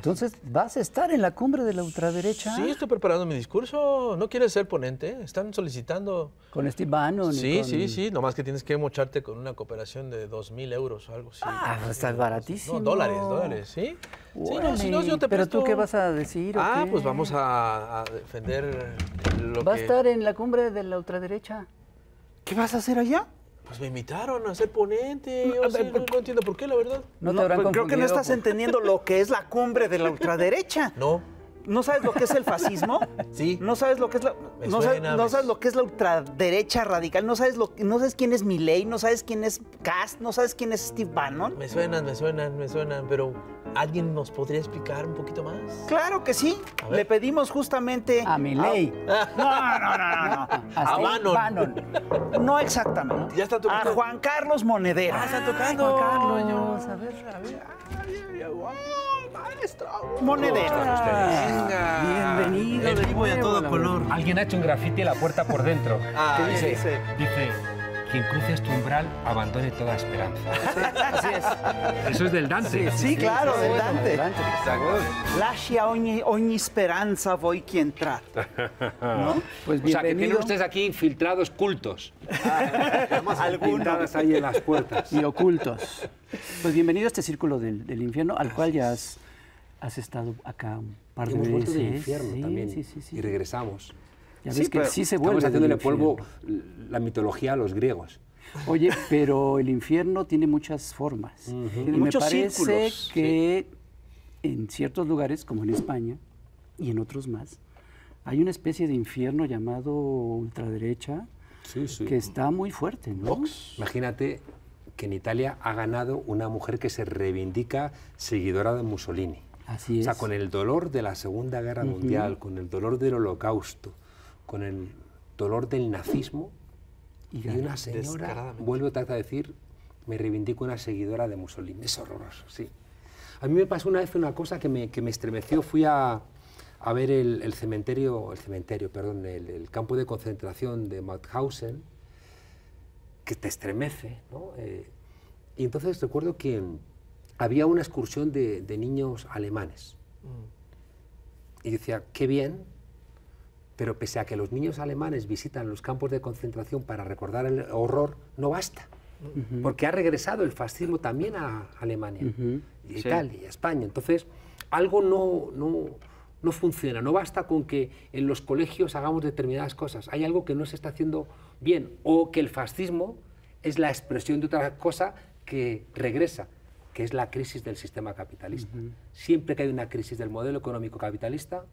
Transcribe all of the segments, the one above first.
Entonces, ¿vas a estar en la cumbre de la ultraderecha? Sí, estoy preparando mi discurso. ¿No quieres ser ponente? Están solicitando... Con Steve Bannon. Sí, con- sí, sí. Nomás que tienes que mocharte con una cooperación de dos mil euros o algo así. Ah, pues está baratísimo. No, dólares, dólares, ¿sí? Sí, no, si no, yo te Pero tú qué vas a decir Ah, pues vamos a, a defender lo ¿Va a que... estar en la cumbre de la ultraderecha? ¿Qué vas a hacer allá? Pues me invitaron a ser ponente. Yo sí, no, no entiendo por qué, la verdad. No, te No, habrán pues creo que no estás con- entendiendo lo que es la cumbre de la ultraderecha. No. ¿No sabes lo que es el fascismo? Sí. ¿No sabes lo que es la no sabes, no lo que es la ultraderecha radical? ¿No sabes lo no sabes quién es Milley? ¿No sabes quién es Cast? ¿No sabes quién es Steve Bannon? Me suenan, me suenan, me suenan, pero ¿alguien nos podría explicar un poquito más? Claro que sí. A. Le pedimos justamente A mi ley. No, no, no, no, no. A Steve Bannon. Bannon. No exactamente. Ya está A tocando. Juan Carlos Monedero. Ah, está Ay, tocando. Juan Carlos, a ver, a ver. Monedero. Ah, Bienvenido. En de vivo y a todo color. Alguien ha hecho un grafiti en la puerta por dentro. Ah, ¿Qué sí. dice? Dice, quien cruce este umbral abandone toda esperanza. Así es. Eso es del Dante. Sí, claro, del Bueno, Dante. Lascia ogni, ogni speranza voi chi entrar. ¿No? Pues O sea, que tienen ustedes aquí infiltrados cultos. Algunos. Pintadas ahí en las puertas. y ocultos. Pues bienvenido a este círculo del, del infierno, al cual ya has, has estado acá par de Hemos veces. vuelto del infierno Sí, también Sí, sí, sí. y regresamos. Ya Sí, ves que sí se vuelve Estamos haciéndole polvo la mitología a los griegos. Oye, pero el infierno tiene muchas formas. Y Tiene me muchos parece círculos, que en ciertos lugares, como en España y en otros más, hay una especie de infierno llamado ultraderecha Sí, sí. que está muy fuerte, ¿no? Imagínate que en Italia ha ganado una mujer que se reivindica seguidora de Mussolini. Así O sea, es. con el dolor de la Segunda Guerra Mundial, con el dolor del Holocausto, con el dolor del nazismo, Y y, una señora Descaradamente. vuelve otra vez a decir, me reivindico una seguidora de Mussolini. Es horroroso, sí. A mí me pasó una vez una cosa que me, que me estremeció. Fui a, a ver el, el cementerio, el cementerio, perdón, el, el campo de concentración de Mauthausen, que te estremece, ¿no? Eh, y entonces recuerdo que había una excursión de, de niños alemanes. Y decía, qué bien, pero pese a que los niños alemanes visitan los campos de concentración para recordar el horror, no basta. Porque ha regresado el fascismo también a Alemania, y Italia, y a España. Entonces, algo no, no, no funciona. No basta con que en los colegios hagamos determinadas cosas. Hay algo que no se está haciendo bien. O que el fascismo es la expresión de otra cosa que regresa, que es la crisis del sistema capitalista. Siempre que hay una crisis del modelo económico capitalista,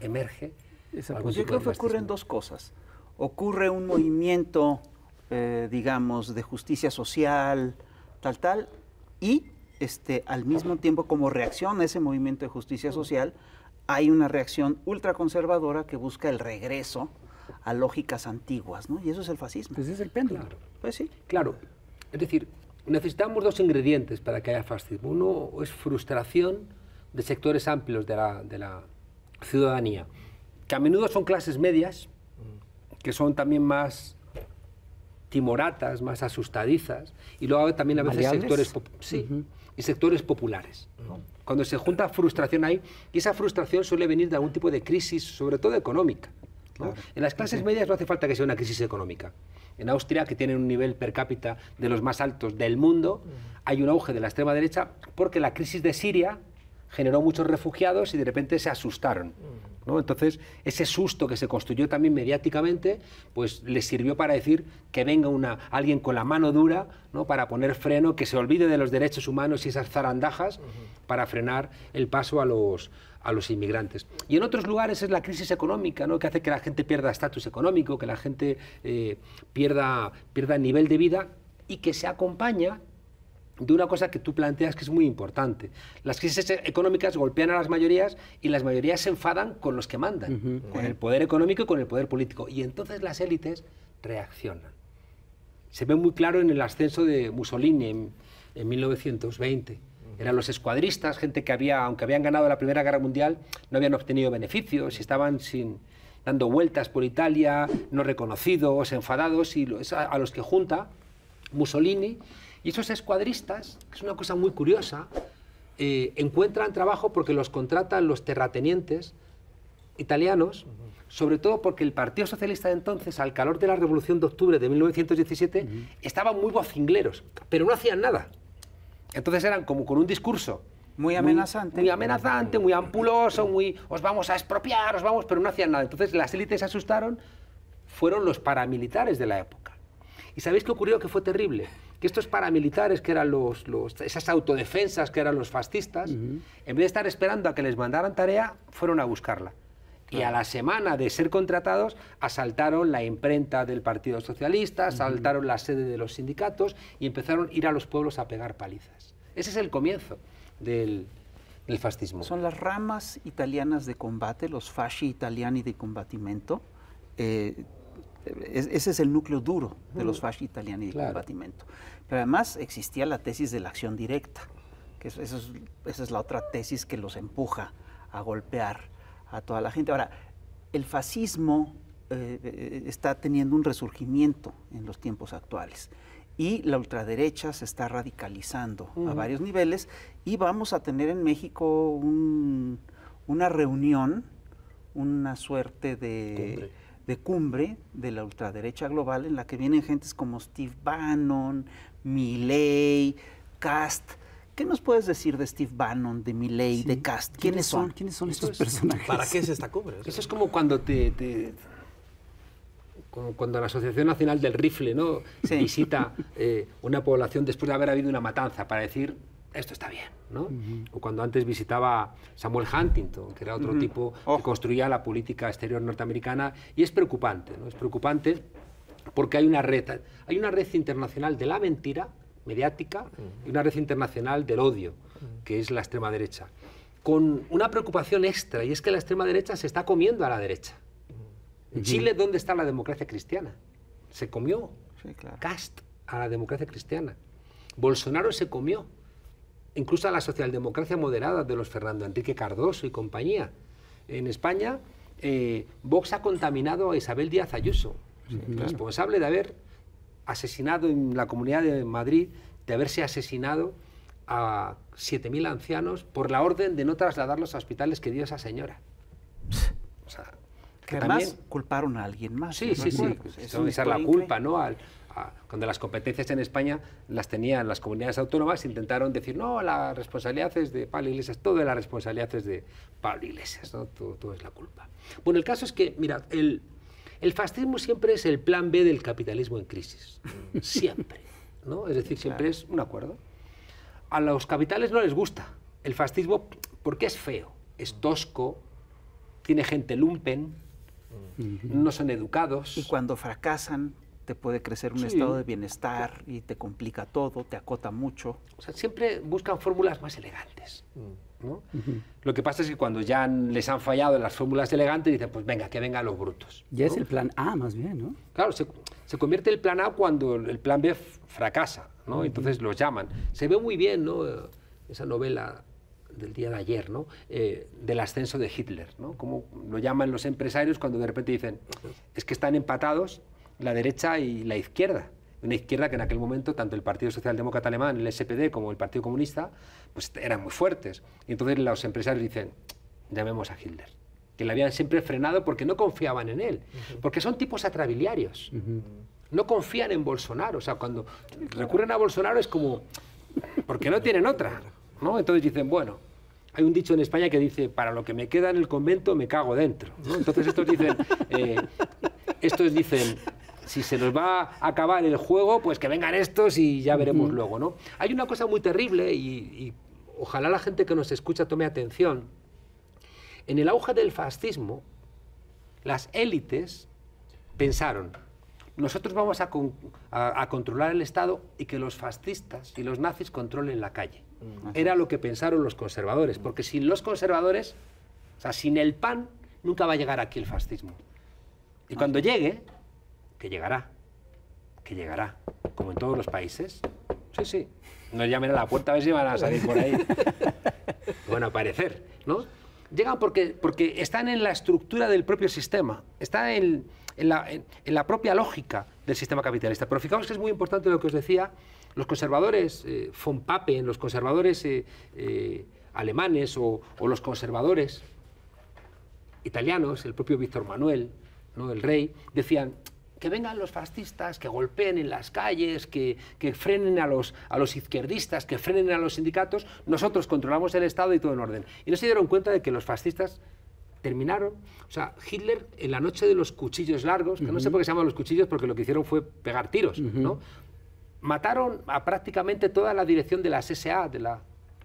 emerge. Esa algún Yo creo de que ocurren dos cosas. Ocurre un movimiento, eh, digamos, de justicia social, tal, tal, y este, al mismo tiempo, como reacción a ese movimiento de justicia social, hay una reacción ultraconservadora que busca el regreso a lógicas antiguas, ¿no? Y eso es el fascismo. Pues es el péndulo. Pues sí. Claro, es decir, necesitamos dos ingredientes para que haya fascismo. Uno es frustración de sectores amplios de la, de la ciudadanía, que a menudo son clases medias, que son también más timoratas, más asustadizas, y luego también a veces ¿Maleables? sectores, sí, y sectores populares. ¿no? Cuando se junta frustración ahí, y esa frustración suele venir de algún tipo de crisis, sobre todo económica. ¿No? En las clases medias no hace falta que sea una crisis económica. En Austria, que tiene un nivel per cápita de los más altos del mundo, hay un auge de la extrema derecha porque la crisis de Siria generó muchos refugiados y de repente se asustaron. ¿No? Entonces, ese susto que se construyó también mediáticamente, pues les sirvió para decir que venga una, alguien con la mano dura ¿no? para poner freno, que se olvide de los derechos humanos y esas zarandajas para frenar el paso a los, a los inmigrantes. Y en otros lugares es la crisis económica, ¿no? que hace que la gente pierda estatus económico, que la gente eh, pierda, pierda nivel de vida y que se acompaña de una cosa que tú planteas que es muy importante. Las crisis económicas golpean a las mayorías y las mayorías se enfadan con los que mandan, con el poder económico y con el poder político. Y entonces las élites reaccionan. Se ve muy claro en el ascenso de Mussolini en, en 1920. Eran los escuadristas, gente que había, aunque habían ganado la Primera Guerra Mundial, no habían obtenido beneficios y estaban sin, dando vueltas por Italia, no reconocidos, enfadados, y lo- es a, a los que junta Mussolini. Y esos escuadristas, que es una cosa muy curiosa, eh, encuentran trabajo porque los contratan los terratenientes italianos, sobre todo porque el Partido Socialista de entonces, al calor de la Revolución de Octubre de 1917, estaban muy vocingleros, pero no hacían nada. Entonces eran como con un discurso Muy amenazante. muy amenazante, muy ampuloso, muy os vamos a expropiar, os vamos, pero no hacían nada. Entonces las élites se asustaron, fueron los paramilitares de la época. ¿Y sabéis qué ocurrió? Que fue terrible. Que estos paramilitares, que eran los, los- esas autodefensas que eran los fascistas, en vez de estar esperando a que les mandaran tarea, fueron a buscarla. Y a la semana de ser contratados, asaltaron la imprenta del Partido Socialista, asaltaron la sede de los sindicatos y empezaron a ir a los pueblos a pegar palizas. Ese es el comienzo del, del fascismo. Son las ramas italianas de combate, los fasci italiani di combattimento. Eh, ese es el núcleo duro de los fasci italiani Claro. combattimento. Pero además existía la tesis de la acción directa, que es- eso es- esa es la otra tesis que los empuja a golpear a toda la gente. Ahora, el fascismo eh, eh, está teniendo un resurgimiento en los tiempos actuales y la ultraderecha se está radicalizando a varios niveles y vamos a tener en México un- una reunión, una suerte de Cumbre. De cumbre de la ultraderecha global en la que vienen gentes como Steve Bannon, Milley, Cast. ¿Qué nos puedes decir de Steve Bannon, de Milley, de Cast? ¿Quiénes son? ¿Quiénes son Esto estos es- personajes? ¿Para qué es esta cumbre? Eso es como cuando te, te- como cuando la Asociación Nacional del Rifle ¿no? Sí. visita eh, una población después de haber habido una matanza para decir esto está bien, ¿no? O cuando antes visitaba Samuel Huntington, que era otro tipo Oh. que construía la política exterior norteamericana, y es preocupante, ¿no? Es preocupante porque hay una red, hay una red internacional de la mentira mediática y una red internacional del odio, que es la extrema derecha, con una preocupación extra, y es que la extrema derecha se está comiendo a la derecha. En Chile, ¿dónde está la democracia cristiana? Se comió Sí, claro. Cast a la democracia cristiana. Bolsonaro se comió incluso a la socialdemocracia moderada de los Fernando Enrique Cardoso y compañía. En España, eh, Vox ha contaminado a Isabel Díaz Ayuso, responsable de haber asesinado en la Comunidad de Madrid, de haberse asesinado a 7.000 ancianos por la orden de no trasladarlos a hospitales que dio esa señora. O sea, Que además también- culparon a alguien más. Sí, sí, sí. Bueno, pues, es Eso la culpa, ¿no? Al- cuando las competencias en España las tenían las comunidades autónomas, intentaron decir, no, la responsabilidad es de Pablo Iglesias, todo de la responsabilidad es de Pablo Iglesias, ¿no? Todo, todo es la culpa. Bueno, el caso es que, mira, el, el fascismo siempre es el plan B del capitalismo en crisis. Siempre, ¿no? Es decir, siempre es un acuerdo. A los capitales no les gusta el fascismo porque es feo, es tosco, tiene gente lumpen, no son educados. Y cuando fracasan, te puede crecer un Sí. estado de bienestar y te complica todo, te acota mucho. O sea, siempre buscan fórmulas más elegantes. ¿no? Lo que pasa es que cuando ya les han fallado las fórmulas elegantes, dicen, pues venga, que vengan los brutos. Ya es el plan A, más bien, ¿no? Claro, se, se convierte el plan A cuando el plan B fracasa, ¿no? Entonces los llaman. Se ve muy bien, ¿no? Esa novela del día de ayer, ¿no? Eh, del ascenso de Hitler, ¿no? Como lo llaman los empresarios cuando de repente dicen, es que están empatados la derecha y la izquierda. Una izquierda que en aquel momento tanto el Partido Socialdemócrata Alemán, el SPD, como el Partido Comunista, pues eran muy fuertes. Y entonces los empresarios dicen, llamemos a Hitler que le habían siempre frenado porque no confiaban en él, porque son tipos atrabiliarios. No confían en Bolsonaro, o sea, cuando recurren a Bolsonaro es como porque no tienen otra, ¿no? Entonces dicen, bueno, hay un dicho en España que dice, para lo que me queda en el convento me cago dentro, ¿no? Entonces estos dicen, eh, estos dicen, si se nos va a acabar el juego, pues que vengan estos y ya veremos luego, ¿no? Hay una cosa muy terrible y, y ojalá la gente que nos escucha tome atención. En el auge del fascismo, las élites pensaron, nosotros vamos a, con- a- a controlar el Estado y que los fascistas y los nazis controlen la calle. Era lo que pensaron los conservadores, porque sin los conservadores, o sea, sin el PAN, nunca va a llegar aquí el fascismo. Y cuando llegue, que llegará, que llegará, como en todos los países, sí, sí, nos llamen a la puerta a ver si van a salir por ahí. a aparecer, ¿no? Llegan porque, porque están en la estructura del propio sistema, están en, en la, en- en la propia lógica del sistema capitalista. Pero fijaos que es muy importante lo que os decía Los conservadores eh, von Papen, los conservadores eh, eh, alemanes o, o los conservadores italianos, el propio Víctor Manuel, ¿no? el rey, decían que vengan los fascistas, que golpeen en las calles, que, que frenen a los, a los izquierdistas, que frenen a los sindicatos, nosotros controlamos el Estado y todo en orden. Y no se dieron cuenta de que los fascistas terminaron, o sea, Hitler en la noche de los cuchillos largos, que no sé por qué se llaman los cuchillos, porque lo que hicieron fue pegar tiros, ¿no? Mataron a prácticamente toda la dirección de la SA, de la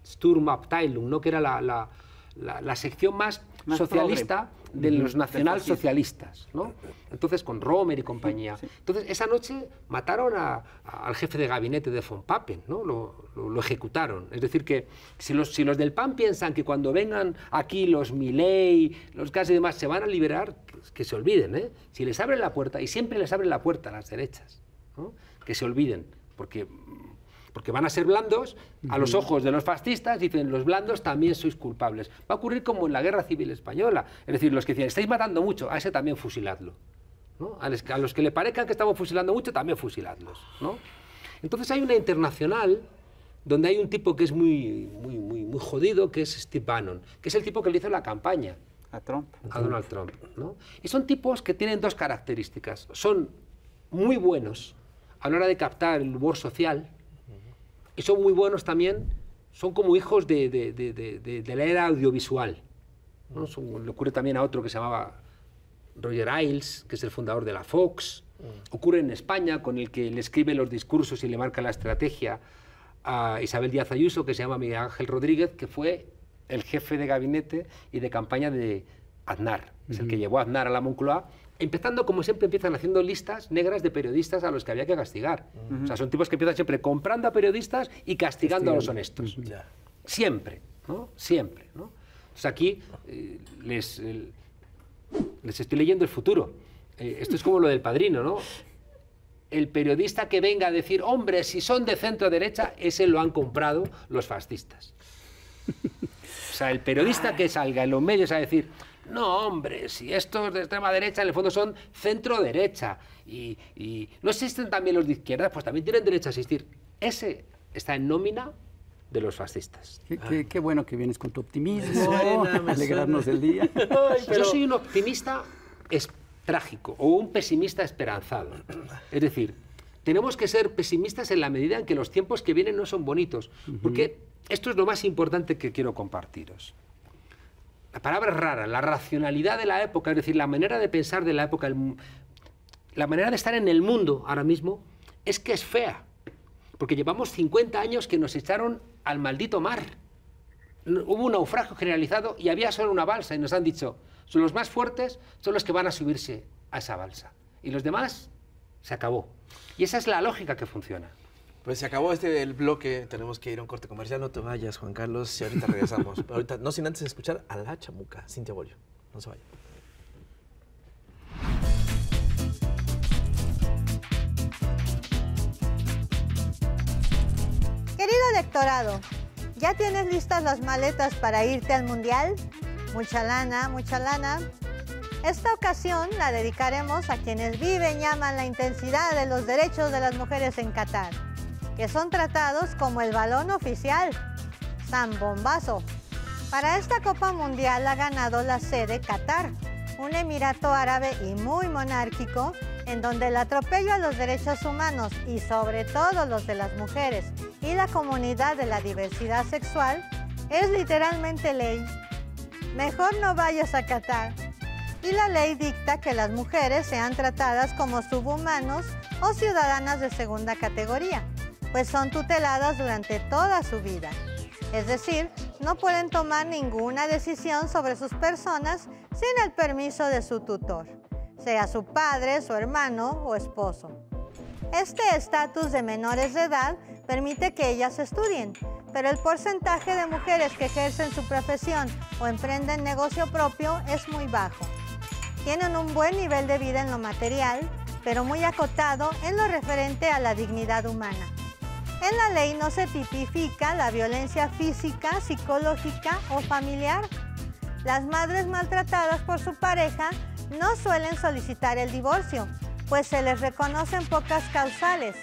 Sturmabteilung, ¿no? que era la, la- la- la sección más, Más socialista. De los nacionalsocialistas, ¿no? Entonces, con Romer y compañía. Entonces, esa noche mataron a- a- al jefe de gabinete de von Papen, ¿no? Lo, lo- lo ejecutaron. Es decir, que si los, si los del PAN piensan que cuando vengan aquí los Milley, los Gas y demás, se van a liberar, que, que se olviden, ¿eh? Si les abren la puerta, y siempre les abren la puerta a las derechas, ¿no? Que se olviden, porque porque van a ser blandos a los ojos de los fascistas, dicen los blandos también sois culpables. Va a ocurrir como en la Guerra Civil Española, es decir, los que dicen estáis matando mucho, a ese también fusiladlo. ¿no? A, los, que- a los que le parezcan que estamos fusilando mucho, también fusiladlos. ¿no? Entonces hay una internacional donde hay un tipo que es muy, muy, muy, muy jodido, que es Steve Bannon, que es el tipo que le hizo la campaña A Trump. a Donald Trump. ¿no? Y son tipos que tienen dos características. Son muy buenos a la hora de captar el humor social y son muy buenos también, son como hijos de, de- de- de- de- de la era audiovisual. ¿no? Son- le ocurre también a otro que se llamaba Roger Ailes, que es el fundador de la Fox. Ocurre en España, con el que le escribe los discursos y le marca la estrategia a Isabel Díaz Ayuso, que se llama Miguel Ángel Rodríguez, que fue el jefe de gabinete y de campaña de Aznar. Es el que llevó a Aznar a la Moncloa, empezando como siempre empiezan haciendo listas negras de periodistas a los que había que castigar. O sea, son tipos que empiezan siempre comprando a periodistas y castigando a los honestos. Ya. Siempre, ¿no? Siempre, ¿no? Entonces aquí eh, les, el- les estoy leyendo el futuro. Eh, esto es como lo del padrino, ¿no? El periodista que venga a decir, hombre, si son de centro derecha, ese lo han comprado los fascistas. O sea, el periodista que salga en los medios a decir, no, hombre, si estos de extrema derecha en el fondo son centro derecha y, y no existen también los de izquierda, pues también tienen derecho a existir. Ese está en nómina de los fascistas. Qué, qué- qué bueno que vienes con tu optimismo, suena, me alegrarnos del día. Yo soy un optimista es trágico o un pesimista esperanzado. Es decir, tenemos que ser pesimistas en la medida en que los tiempos que vienen no son bonitos. Porque esto es lo más importante que quiero compartiros. La palabra es rara, la racionalidad de la época, es decir, la manera de pensar de la época, la manera de estar en el mundo ahora mismo, es que es fea. Porque llevamos 50 años que nos echaron al maldito mar. Hubo un naufragio generalizado y había solo una balsa y nos han dicho, son los más fuertes, son los que van a subirse a esa balsa. Y los demás, se acabó. Y esa es la lógica que funciona. Pues se acabó este el bloque, tenemos que ir a un corte comercial. No te vayas, Juan Carlos, y ahorita regresamos. Pero ahorita, no sin antes escuchar a la chamuca, Cintia Bolio. No se vayan. Querido electorado, ¿ya tienes listas las maletas para irte al mundial? Mucha lana, mucha lana. Esta ocasión la dedicaremos a quienes viven y aman la intensidad de los derechos de las mujeres en Qatar, que son tratados como el balón oficial, San Bombazo. Para esta Copa Mundial ha ganado la sede Qatar, un emirato árabe y muy monárquico, en donde el atropello a los derechos humanos y sobre todo los de las mujeres y la comunidad de la diversidad sexual es literalmente ley. Mejor no vayas a Qatar. Y la ley dicta que las mujeres sean tratadas como subhumanos o ciudadanas de segunda categoría, pues son tuteladas durante toda su vida. Es decir, no pueden tomar ninguna decisión sobre sus personas sin el permiso de su tutor, sea su padre, su hermano o esposo. Este estatus de menores de edad permite que ellas estudien, pero el porcentaje de mujeres que ejercen su profesión o emprenden negocio propio es muy bajo. Tienen un buen nivel de vida en lo material, pero muy acotado en lo referente a la dignidad humana. En la ley no se tipifica la violencia física, psicológica o familiar. Las madres maltratadas por su pareja no suelen solicitar el divorcio, pues se les reconocen pocas causales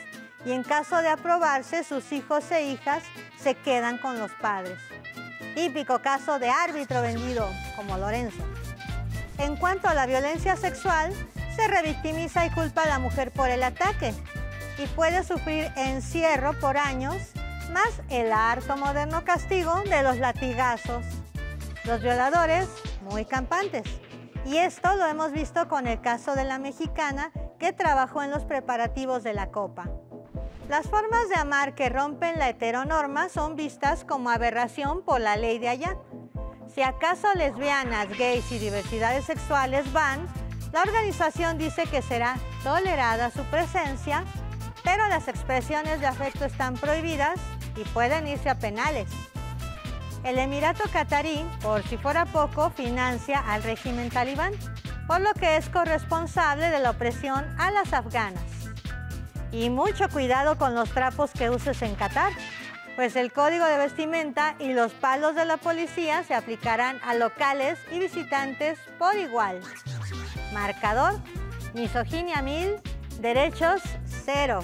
y en caso de aprobarse, sus hijos e hijas se quedan con los padres. Típico caso de árbitro vendido, como Lorenzo. En cuanto a la violencia sexual, se revictimiza y culpa a la mujer por el ataque y puede sufrir encierro por años, más el harto moderno castigo de los latigazos. Los violadores, muy campantes. Y esto lo hemos visto con el caso de la mexicana que trabajó en los preparativos de la Copa. Las formas de amar que rompen la heteronorma son vistas como aberración por la ley de allá. Si acaso lesbianas, gays y diversidades sexuales van, la organización dice que será tolerada su presencia, pero las expresiones de afecto están prohibidas y pueden irse a penales. El Emirato Qatarí, por si fuera poco, financia al régimen talibán, por lo que es corresponsable de la opresión a las afganas. Y mucho cuidado con los trapos que uses en Qatar, pues el código de vestimenta y los palos de la policía se aplicarán a locales y visitantes por igual. Marcador, misoginia mil, derechos cero.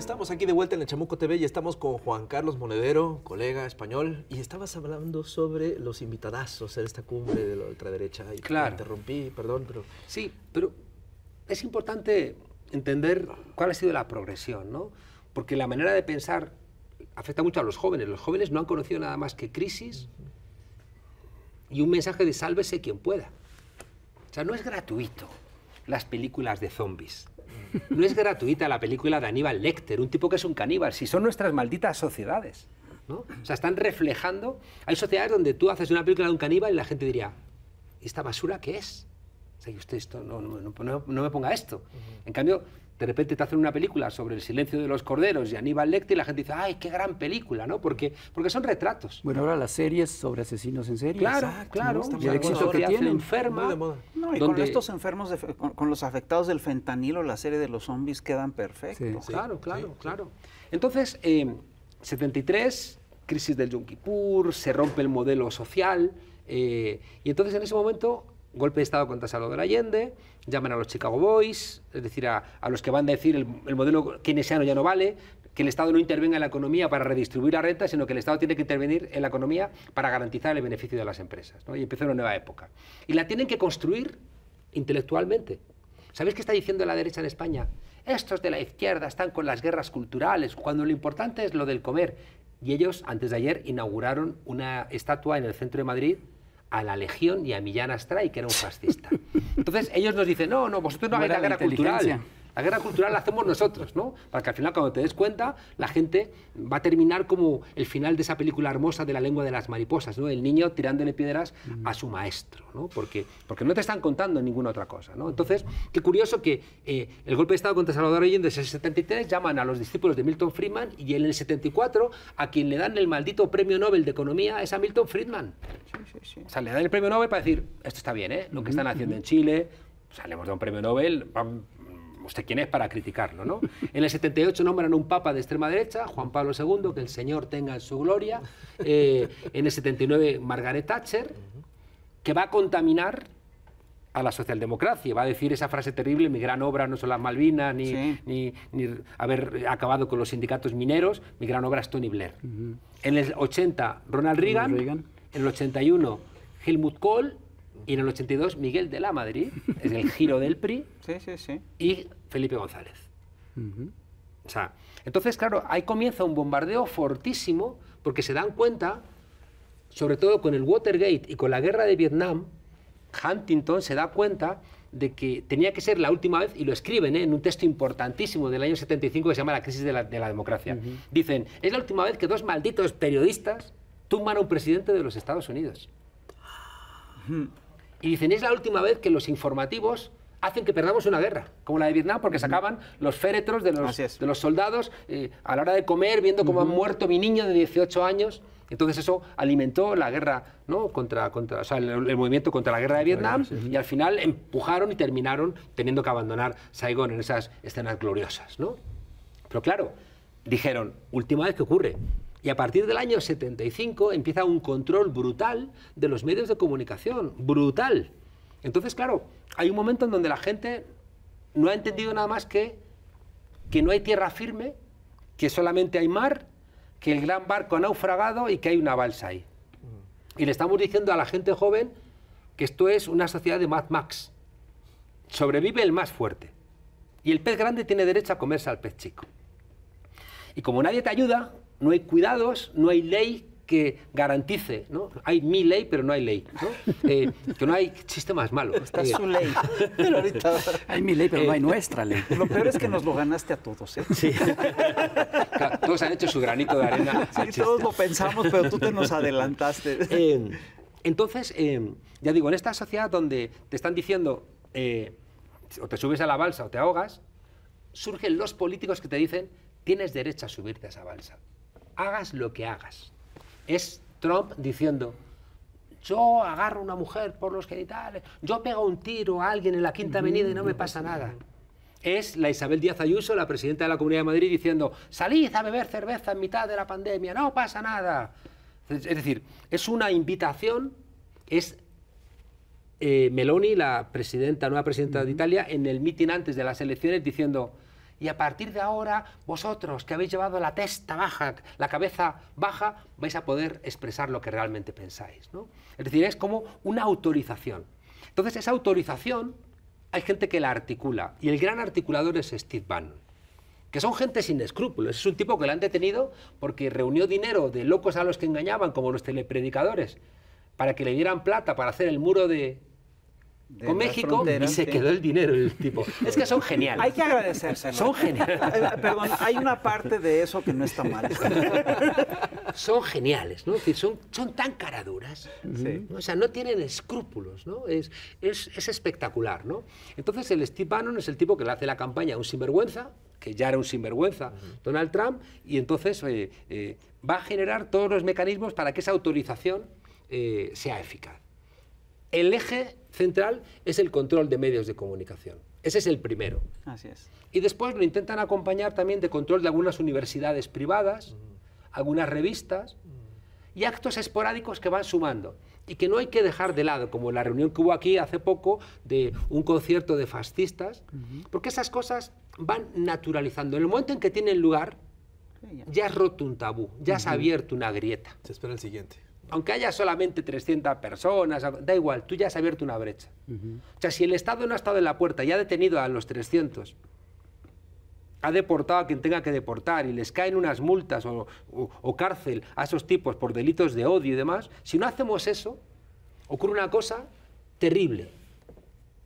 Estamos aquí de vuelta en el Chamuco TV y estamos con Juan Carlos Monedero, colega español, y estabas hablando sobre los invitadazos en esta cumbre de la ultraderecha. Y te Claro. interrumpí, perdón, pero Sí, pero es importante entender cuál ha sido la progresión, ¿no? Porque la manera de pensar afecta mucho a los jóvenes. Los jóvenes no han conocido nada más que crisis y un mensaje de sálvese quien pueda. O sea, no es gratuito las películas de zombies. No es gratuita la película de Aníbal Lecter, un tipo que es un caníbal, si son nuestras malditas sociedades. ¿no? O sea, están reflejando... Hay sociedades donde tú haces una película de un caníbal y la gente diría, ¿y esta basura qué es? O sea, usted esto, no, no- no- no me ponga esto. En cambio, de repente te hacen una película sobre el silencio de los corderos y Aníbal Lecter y la gente dice, ¡ay, qué gran película! ¿no? Porque, porque son retratos. Bueno, ahora las series sobre asesinos en serie. Claro, Exacto, claro. Y el éxito que tienen. enferma. Muy de moda. No, y donde- con estos enfermos, de con los afectados del fentanilo, la serie de los zombies quedan perfectos. Sí. Claro, claro, claro. Entonces, eh, 73, crisis del Yom Kippur, se rompe el modelo social, eh, y entonces en ese momento, golpe de Estado contra Salvador Allende, llaman a los Chicago Boys, es decir, a, a los que van a decir el, el modelo keynesiano ya no vale, que el Estado no intervenga en la economía para redistribuir la renta, sino que el Estado tiene que intervenir en la economía para garantizar el beneficio de las empresas. ¿no? Y empieza una nueva época. Y la tienen que construir intelectualmente. ¿Sabéis qué está diciendo la derecha en España? Estos de la izquierda están con las guerras culturales, cuando lo importante es lo del comer. Y ellos, antes de ayer, inauguraron una estatua en el centro de Madrid a la Legión y a Millán Astray, que era un fascista. Entonces, ellos nos dicen, no, no, vosotros no hagáis la guerra cultural. La guerra cultural la hacemos nosotros, ¿no? Para que al final, cuando te des cuenta, la gente va a terminar como el final de esa película hermosa de la lengua de las mariposas, ¿no? El niño tirándole piedras a su maestro, ¿no? Porque, porque no te están contando ninguna otra cosa, ¿no? Entonces, qué curioso que eh, el golpe de Estado contra Salvador Allende es el 73, llaman a los discípulos de Milton Friedman y en el 74 a quien le dan el maldito premio Nobel de Economía es a Milton Friedman. Sí, sí, sí. O sea, le dan el premio Nobel para decir, esto está bien, ¿eh? Lo que están haciendo en Chile, o sea, le hemos dado un premio Nobel, ¿usted quién es para criticarlo, no? En el 78 nombran un papa de extrema derecha, Juan Pablo II, que el Señor tenga en su gloria. Eh, en el 79 Margaret Thatcher, que va a contaminar a la socialdemocracia, va a decir esa frase terrible, mi gran obra no son las Malvinas, ni, Sí. ni, ni haber acabado con los sindicatos mineros, mi gran obra es Tony Blair. En el 80 Ronald Reagan, Reagan. en el 81 Helmut Kohl y en el 82 Miguel de la Madrid, es el giro del PRI, Sí, sí, sí. y Felipe González. Ujú. O sea, entonces, claro, ahí comienza un bombardeo fortísimo porque se dan cuenta, sobre todo con el Watergate y con la guerra de Vietnam, Huntington se da cuenta de que tenía que ser la última vez, y lo escriben ¿eh? en un texto importantísimo del año 75 que se llama La crisis de la, de la democracia. Dicen, es la última vez que dos malditos periodistas tumban a un presidente de los Estados Unidos. Y dicen, es la última vez que los informativos hacen que perdamos una guerra, como la de Vietnam, porque sacaban los féretros de los, de los soldados eh, a la hora de comer, viendo cómo ha muerto mi niño de 18 años. Entonces eso alimentó la guerra, ¿no? contra, contra, o sea, el, el movimiento contra la guerra de Vietnam y al final empujaron y terminaron teniendo que abandonar Saigón en esas escenas gloriosas. ¿no? Pero claro, dijeron, última vez que ocurre. Y a partir del año 75 empieza un control brutal de los medios de comunicación, brutal. Entonces, claro, hay un momento en donde la gente no ha entendido nada más que que no hay tierra firme, que solamente hay mar, que el gran barco ha naufragado y que hay una balsa ahí. Y le estamos diciendo a la gente joven que esto es una sociedad de Mad Max. Sobrevive el más fuerte. Y el pez grande tiene derecho a comerse al pez chico. Y como nadie te ayuda, no hay cuidados, no hay ley que garantice, ¿no? Hay mi ley, pero no hay ley, ¿no? Eh, que no hay chiste más malo. Está Eh, su ley. Pero ahorita... Hay mi ley, pero no hay nuestra ley. Lo peor es que nos lo ganaste a todos, ¿eh? Sí. claro, todos han hecho su granito de arena. Sí, todos lo pensamos, pero tú te nos adelantaste. Eh, entonces, eh, ya digo, en esta sociedad donde te están diciendo eh, o te subes a la balsa o te ahogas, surgen los políticos que te dicen tienes derecho a subirte a esa balsa. Hagas lo que hagas. Es Trump diciendo yo agarro a una mujer por los genitales, yo pego un tiro a alguien en la Quinta Avenida y no me pasa nada. Es la Isabel Díaz Ayuso, la presidenta de la Comunidad de Madrid, diciendo salid a beber cerveza en mitad de la pandemia, no pasa nada. Es decir, es una invitación, es eh, Meloni, la presidenta, nueva presidenta de Italia, en el mitin antes de las elecciones diciendo, y a partir de ahora, vosotros que habéis llevado la testa baja, la cabeza baja, vais a poder expresar lo que realmente pensáis. ¿no? Es decir, es como una autorización. Entonces, esa autorización hay gente que la articula, y el gran articulador es Steve Bannon que son gente sin escrúpulos. Es un tipo que le han detenido porque reunió dinero de locos a los que engañaban, como los telepredicadores, para que le dieran plata para hacer el muro De con México y se quedó el dinero el tipo. Es que son geniales. Hay que agradecérselo. Son geniales. Eh, Perdón, hay una parte de eso que no está mal. Son geniales, ¿no? Es decir, son, son tan caraduras. Sí. ¿no? O sea, no tienen escrúpulos, ¿no? Es, es, es espectacular, ¿no? Entonces el Steve Bannon es el tipo que le hace la campaña a un sinvergüenza, que ya era un sinvergüenza, Donald Trump, y entonces eh, eh, va a generar todos los mecanismos para que esa autorización eh, sea eficaz. El eje central es el control de medios de comunicación. Ese es el primero. Así es. Y después lo intentan acompañar también de control de algunas universidades privadas, algunas revistas y actos esporádicos que van sumando y que no hay que dejar de lado, como la reunión que hubo aquí hace poco de un concierto de fascistas, porque esas cosas van naturalizando. En el momento en que tienen lugar, Sí, ya. ya has roto un tabú, ya has abierto una grieta. Se espera el siguiente. Aunque haya solamente 300 personas, da igual, tú ya has abierto una brecha. O sea, si el Estado no ha estado en la puerta y ha detenido a los 300, ha deportado a quien tenga que deportar y les caen unas multas o, o- o cárcel a esos tipos por delitos de odio y demás, si no hacemos eso, ocurre una cosa terrible.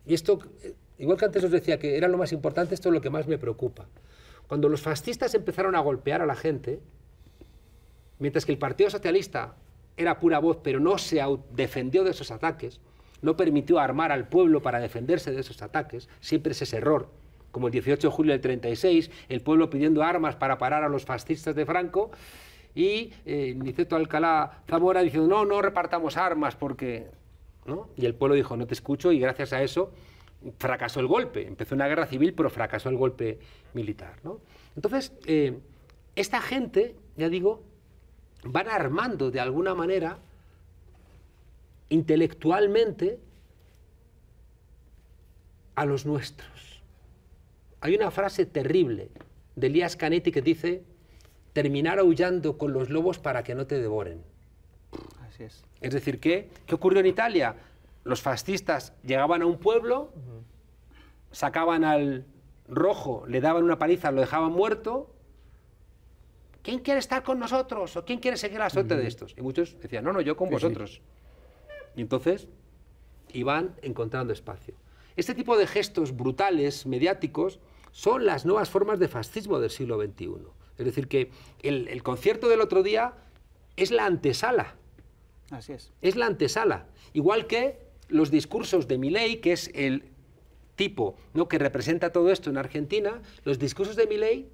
Y esto, eh, igual que antes os decía que era lo más importante, esto es lo que más me preocupa. Cuando los fascistas empezaron a golpear a la gente, mientras que el Partido Socialista era pura voz, pero no se defendió de esos ataques, no permitió armar al pueblo para defenderse de esos ataques, siempre es ese error, como el 18 de julio del 36, el pueblo pidiendo armas para parar a los fascistas de Franco, y eh, Niceto Alcalá Zamora diciendo, no, no repartamos armas porque... ¿no? Y el pueblo dijo, no te escucho, y gracias a eso fracasó el golpe. Empezó una guerra civil, pero fracasó el golpe militar. ¿no? Entonces, eh, esta gente, ya digo, van armando de alguna manera intelectualmente a los nuestros. Hay una frase terrible de Elías Canetti que dice, terminar aullando con los lobos para que no te devoren. Así es. Es decir, ¿qué, ¿qué ocurrió en Italia? Los fascistas llegaban a un pueblo, sacaban al rojo, le daban una paliza, lo dejaban muerto. ¿Quién quiere estar con nosotros? ¿O quién quiere seguir la suerte de estos? Y muchos decían, no, no, yo con vosotros. Y entonces iban encontrando espacio. Este tipo de gestos brutales, mediáticos, son las nuevas formas de fascismo del siglo XXI. Es decir, que el, el concierto del otro día es la antesala Así es. es la antesala. Igual que los discursos de Milley, que es el tipo ¿no? que representa todo esto en Argentina, los discursos de Milei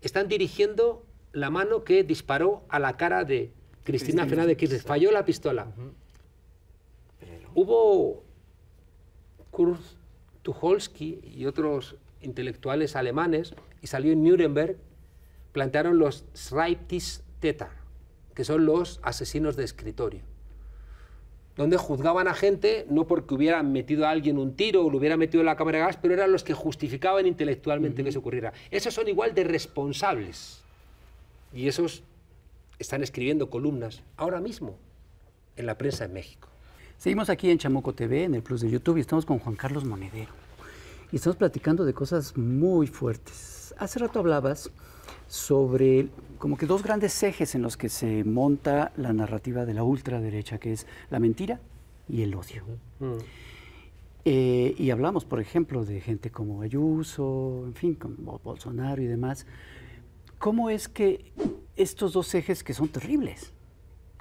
están dirigiendo la mano que disparó a la cara de Cristina Fernández de Kirchner. Falló la pistola. Hubo Kurt Tucholsky y otros intelectuales alemanes, y salió en Nuremberg, plantearon los Schreibtisch-Täter, que son los asesinos de escritorio donde juzgaban a gente no porque hubieran metido a alguien un tiro o lo hubieran metido en la cámara de gas, pero eran los que justificaban intelectualmente que eso ocurriera. Esos son igual de responsables. Y esos están escribiendo columnas ahora mismo en la prensa en México. Seguimos aquí en Chamoco TV, en el Plus de YouTube, y estamos con Juan Carlos Monedero. Y estamos platicando de cosas muy fuertes. Hace rato hablabas sobre como que dos grandes ejes en los que se monta la narrativa de la ultraderecha, que es la mentira y el odio. Eh, y hablamos, por ejemplo, de gente como Ayuso, en fin, como Bolsonaro y demás. ¿Cómo es que estos dos ejes que son terribles,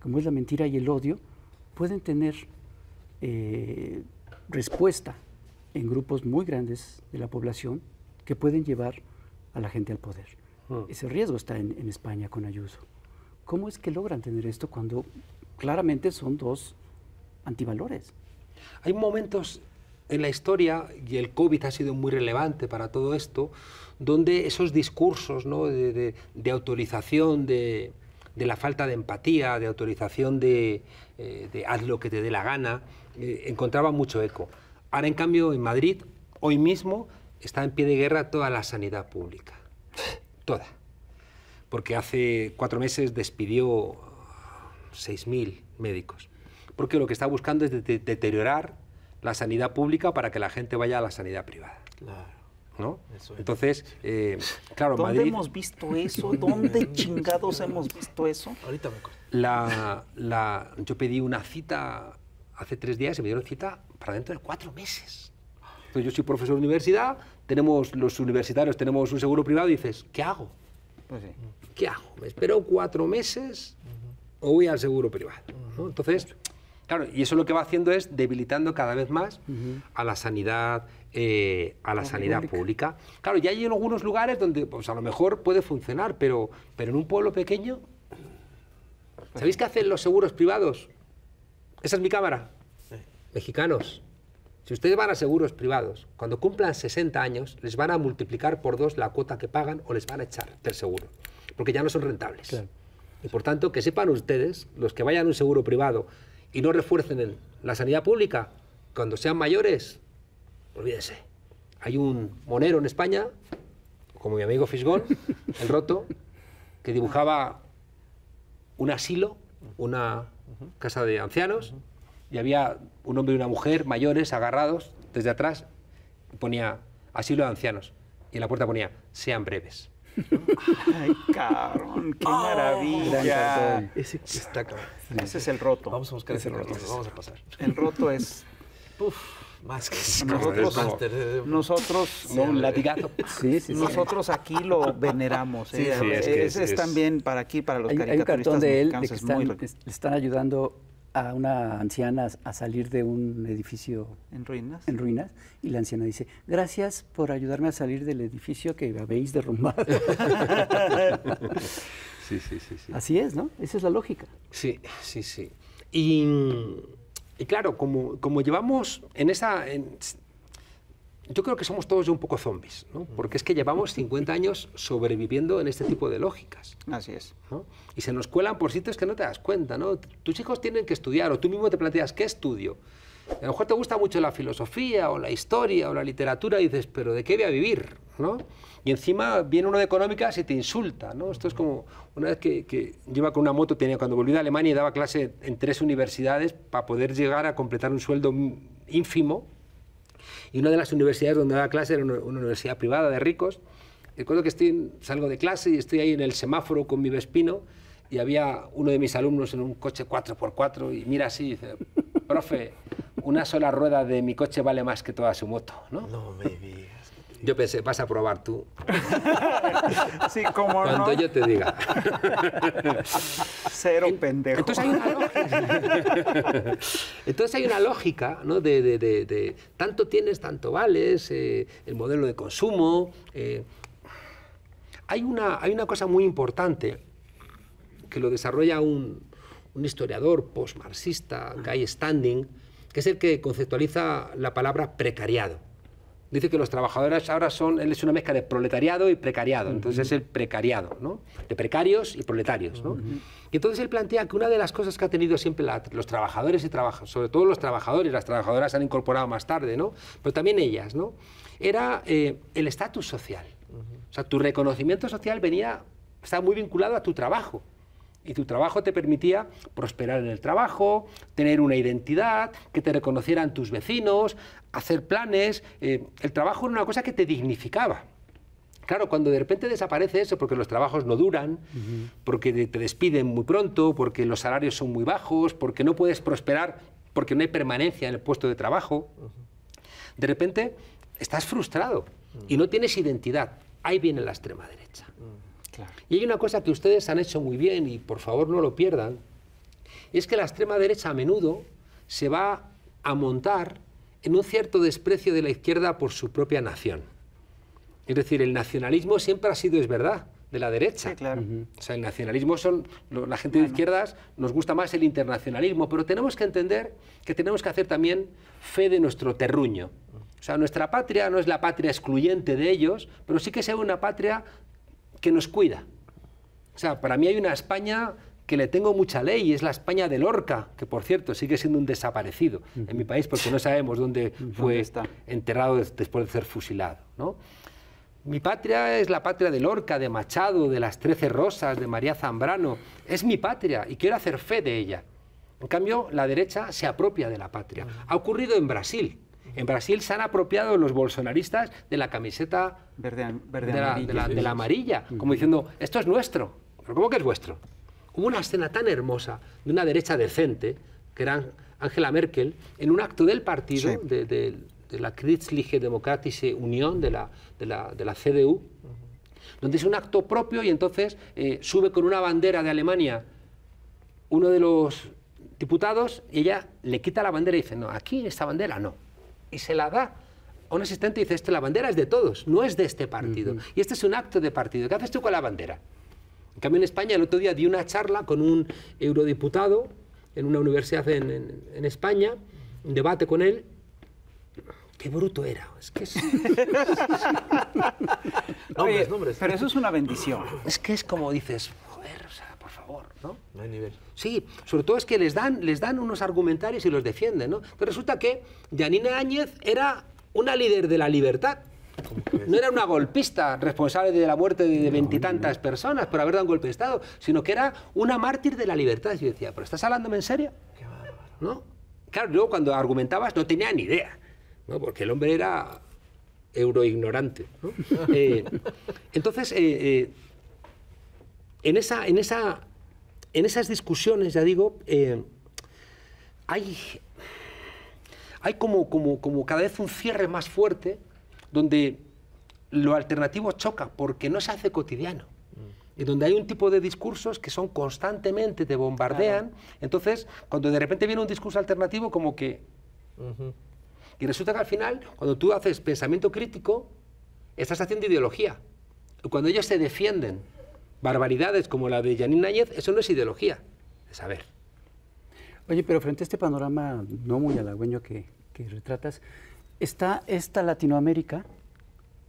como es la mentira y el odio, pueden tener eh, respuesta en grupos muy grandes de la población que pueden llevar a la gente al poder? Mm. Ese riesgo está en, España con Ayuso. ¿Cómo es que logran tener esto cuando claramente son dos antivalores? Hay momentos en la historia, y el COVID ha sido muy relevante para todo esto, donde esos discursos de, autorización, de, la falta de empatía, de autorización de, eh, haz lo que te dé la gana, eh, encontraban mucho eco. Ahora, en cambio, en Madrid, hoy mismo, está en pie de guerra toda la sanidad pública toda. Porque hace cuatro meses despidió 6.000 médicos. Porque lo que está buscando es deteriorar la sanidad pública para que la gente vaya a la sanidad privada. Claro. ¿no? Entonces, eh, claro, ¿Dónde hemos visto eso? ¿Dónde chingados hemos visto eso? Ahorita me la, la, Yo pedí una cita hace tres días y me dieron cita para dentro de cuatro meses. Entonces, yo soy profesor de universidad, tenemos los universitarios, tenemos un seguro privado y dices, ¿qué hago? Pues ¿Qué hago? ¿Me espero cuatro meses o voy al seguro privado? Entonces, claro, y eso lo que va haciendo es debilitando cada vez más a la sanidad, eh, a la, sanidad pública. Claro, ya hay en algunos lugares donde pues, a lo mejor puede funcionar, pero, pero en un pueblo pequeño, ¿sabéis qué hacen los seguros privados? Esa es mi cámara. Mexicanos. Si ustedes van a seguros privados, cuando cumplan 60 años, les van a multiplicar por dos la cuota que pagan o les van a echar del seguro, porque ya no son rentables. Y por tanto, que sepan ustedes, los que vayan a un seguro privado y no refuercen la sanidad pública, cuando sean mayores, olvídense. Hay un monero en España, como mi amigo Fisgón, el roto, que dibujaba un asilo, una casa de ancianos, y había un hombre y una mujer mayores agarrados desde atrás y ponía asilo de ancianos y en la puerta ponía sean breves. Ay, cabrón, qué oh, maravilla. Ese está Ese es el roto. Vamos a buscar ese, roto. Vamos a pasar. El roto es. Uf, más que nosotros, nosotros un latigazo. Sí, sí, nosotros aquí lo veneramos. ¿eh? Ese es, también para aquí, para los hay, caricaturistas hay un cartón de él de que están, le están ayudando a una anciana a salir de un edificio en ruinas. en ruinas y la anciana dice, gracias por ayudarme a salir del edificio que habéis derrumbado. sí, sí, sí, sí, Así es, ¿no? Esa es la lógica. Sí, sí, sí. Y, y claro, como, como llevamos en esa yo creo que somos todos un poco zombies, ¿no? porque es que llevamos 50 años sobreviviendo en este tipo de lógicas. Así es. Y se nos cuelan por sitios que no te das cuenta. ¿no? Tus hijos tienen que estudiar o tú mismo te planteas, ¿qué estudio? A lo mejor te gusta mucho la filosofía o la historia o la literatura y dices, ¿pero de qué voy a vivir? ¿no? Y encima viene uno de económicas y te insulta. ¿no? Esto es como una vez que, que lleva con una moto, tenía, cuando volví de Alemania y daba clase en tres universidades para poder llegar a completar un sueldo ínfimo y una de las universidades donde daba clase era una, universidad privada de ricos. Recuerdo que estoy, salgo de clase y estoy ahí en el semáforo con mi Vespino y había uno de mis alumnos en un coche 4x4 y mira así dice, profe, una sola rueda de mi coche vale más que toda su moto, ¿no? No me digas. Yo pensé, vas a probar tú Sí, como cuando no. yo te diga. Cero pendejo. Entonces hay una lógica, Entonces hay una lógica ¿no? de, de- de- de tanto tienes, tanto vales, eh, el modelo de consumo. eh. Hay, una, hay una cosa muy importante que lo desarrolla un, un historiador post-marxista, Guy Standing, que es el que conceptualiza la palabra precariado. Dice que los trabajadores ahora son, él es una mezcla de proletariado y precariado, entonces es el precariado, ¿no? De precarios y proletarios, ¿no? Y entonces él plantea que una de las cosas que ha tenido siempre la- los trabajadores y trabajadores, sobre todo los trabajadores, las trabajadoras se han incorporado más tarde, ¿no? Pero también ellas, ¿no? Era eh, el estatus social. O sea, tu reconocimiento social venía, estaba muy vinculado a tu trabajo. Y tu trabajo te permitía prosperar en el trabajo, tener una identidad, que te reconocieran tus vecinos, hacer planes. eh, el trabajo era una cosa que te dignificaba. Claro, cuando de repente desaparece eso, porque los trabajos no duran, porque te te despiden muy pronto, porque los salarios son muy bajos, porque no puedes prosperar, porque no hay permanencia en el puesto de trabajo, de repente estás frustrado y no tienes identidad. Ahí viene la extrema derecha. Y hay una cosa que ustedes han hecho muy bien y por favor no lo pierdan, es que la extrema derecha a menudo se va a montar en un cierto desprecio de la izquierda por su propia nación. Es decir, el nacionalismo siempre ha sido, es verdad, de la derecha. Sí, claro. O sea, el nacionalismo son, lo- la gente de izquierdas nos gusta más el internacionalismo, pero tenemos que entender que tenemos que hacer también fe de nuestro terruño. O sea, nuestra patria no es la patria excluyente de ellos, pero sí que sea una patria que nos cuida. O sea, para mí hay una España que le tengo mucha ley y es la España de Lorca, que por cierto sigue siendo un desaparecido en mi país porque no sabemos dónde fue está? enterrado des- después de ser fusilado. ¿no? Mi patria es la patria de Lorca, de Machado, de las Trece Rosas, de María Zambrano. Es mi patria y quiero hacer fe de ella. En cambio, la derecha se apropia de la patria. Ha ocurrido en Brasil. En Brasil se han apropiado los bolsonaristas de la camiseta Verde, verde de, la, amarilla. de la- de la amarilla, como diciendo, esto es nuestro. ¿Pero cómo que es vuestro? Hubo una escena tan hermosa de una derecha decente, que era Angela Merkel, en un acto del partido, Sí. de, de- de la Christliche Demokratische Union, de la, de la, de la CDU, donde es un acto propio y entonces eh, sube con una bandera de Alemania uno de los diputados y ella le quita la bandera y dice, no, aquí esta bandera no. Y se la da a un asistente y dice, este, la bandera es de todos, no es de este partido. Y este es un acto de partido. ¿Qué haces tú con la bandera? En cambio, en España, el otro día di una charla con un eurodiputado en una universidad en, en- en España, un debate con él. Qué bruto era. Es que es, Nombres, Oye, nombres. Pero eso es una bendición. es que es como dices, joder, o sea, por favor, ¿no? No hay nivel. Sí, sobre todo es que les dan, les dan unos argumentarios y los defienden, ¿no? Entonces resulta que Yanina Áñez era una líder de la libertad. No era una golpista responsable de la muerte de veintitantas personas por haber dado un golpe de Estado, sino que era una mártir de la libertad. Y yo decía, ¿pero estás hablándome en serio? ¿No? Claro, luego cuando argumentabas no tenía ni idea, ¿no? porque el hombre era euroignorante. ¿no? Eh, entonces, eh, eh, en, esa, en, esa, en esas discusiones, ya digo, eh, hay, hay como, como, como cada vez un cierre más fuerte donde lo alternativo choca porque no se hace cotidiano. Y donde hay un tipo de discursos que son constantemente, te bombardean. Entonces, cuando de repente viene un discurso alternativo, como que... Y resulta que al final, cuando tú haces pensamiento crítico, estás haciendo ideología. Cuando ellos se defienden barbaridades como la de Janine Náñez, eso no es ideología, es saber. Oye, pero frente a este panorama no muy halagüeño que, que retratas, está esta Latinoamérica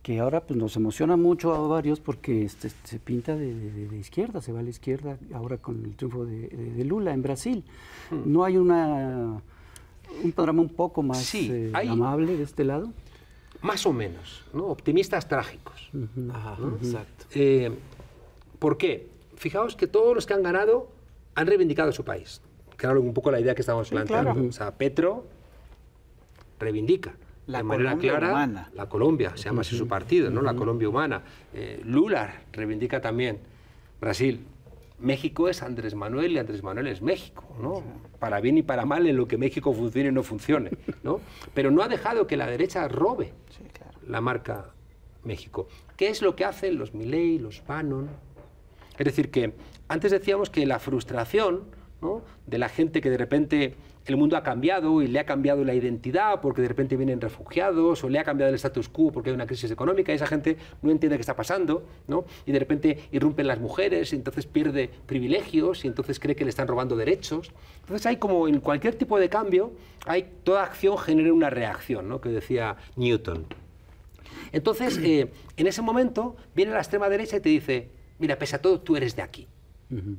que ahora pues, nos emociona mucho a varios porque este, se pinta de, de- de izquierda, se va a la izquierda ahora con el triunfo de, de- de Lula en Brasil. ¿No hay una, un panorama un poco más Sí, eh, hay- amable de este lado? Más o menos, ¿no? optimistas trágicos. Ajá, exacto. Eh, ¿Por qué? Fijaos que todos los que han ganado han reivindicado su país. Claro, un poco la idea que estamos planteando. claro. O sea, Petro reivindica La de manera Colombia clara humana. la Colombia, se llama así su partido, ¿no? La Colombia humana. Eh, Lula reivindica también Brasil. México es Andrés Manuel y Andrés Manuel es México, ¿no? Para bien y para mal en lo que México funcione y no funcione, ¿no? Pero no ha dejado que la derecha robe Sí, claro. la marca México. ¿Qué es lo que hacen los Milley, los Bannon? Es decir, que antes decíamos que la frustración de la gente que de repente el mundo ha cambiado y le ha cambiado la identidad porque de repente vienen refugiados o le ha cambiado el status quo porque hay una crisis económica y esa gente no entiende qué está pasando ¿no? y de repente irrumpen las mujeres y entonces pierde privilegios y entonces cree que le están robando derechos. Entonces hay como en cualquier tipo de cambio, hay toda acción genera una reacción, ¿no? que decía Newton. Entonces, eh, en ese momento viene la extrema derecha y te dice, mira, pese a todo, tú eres de aquí.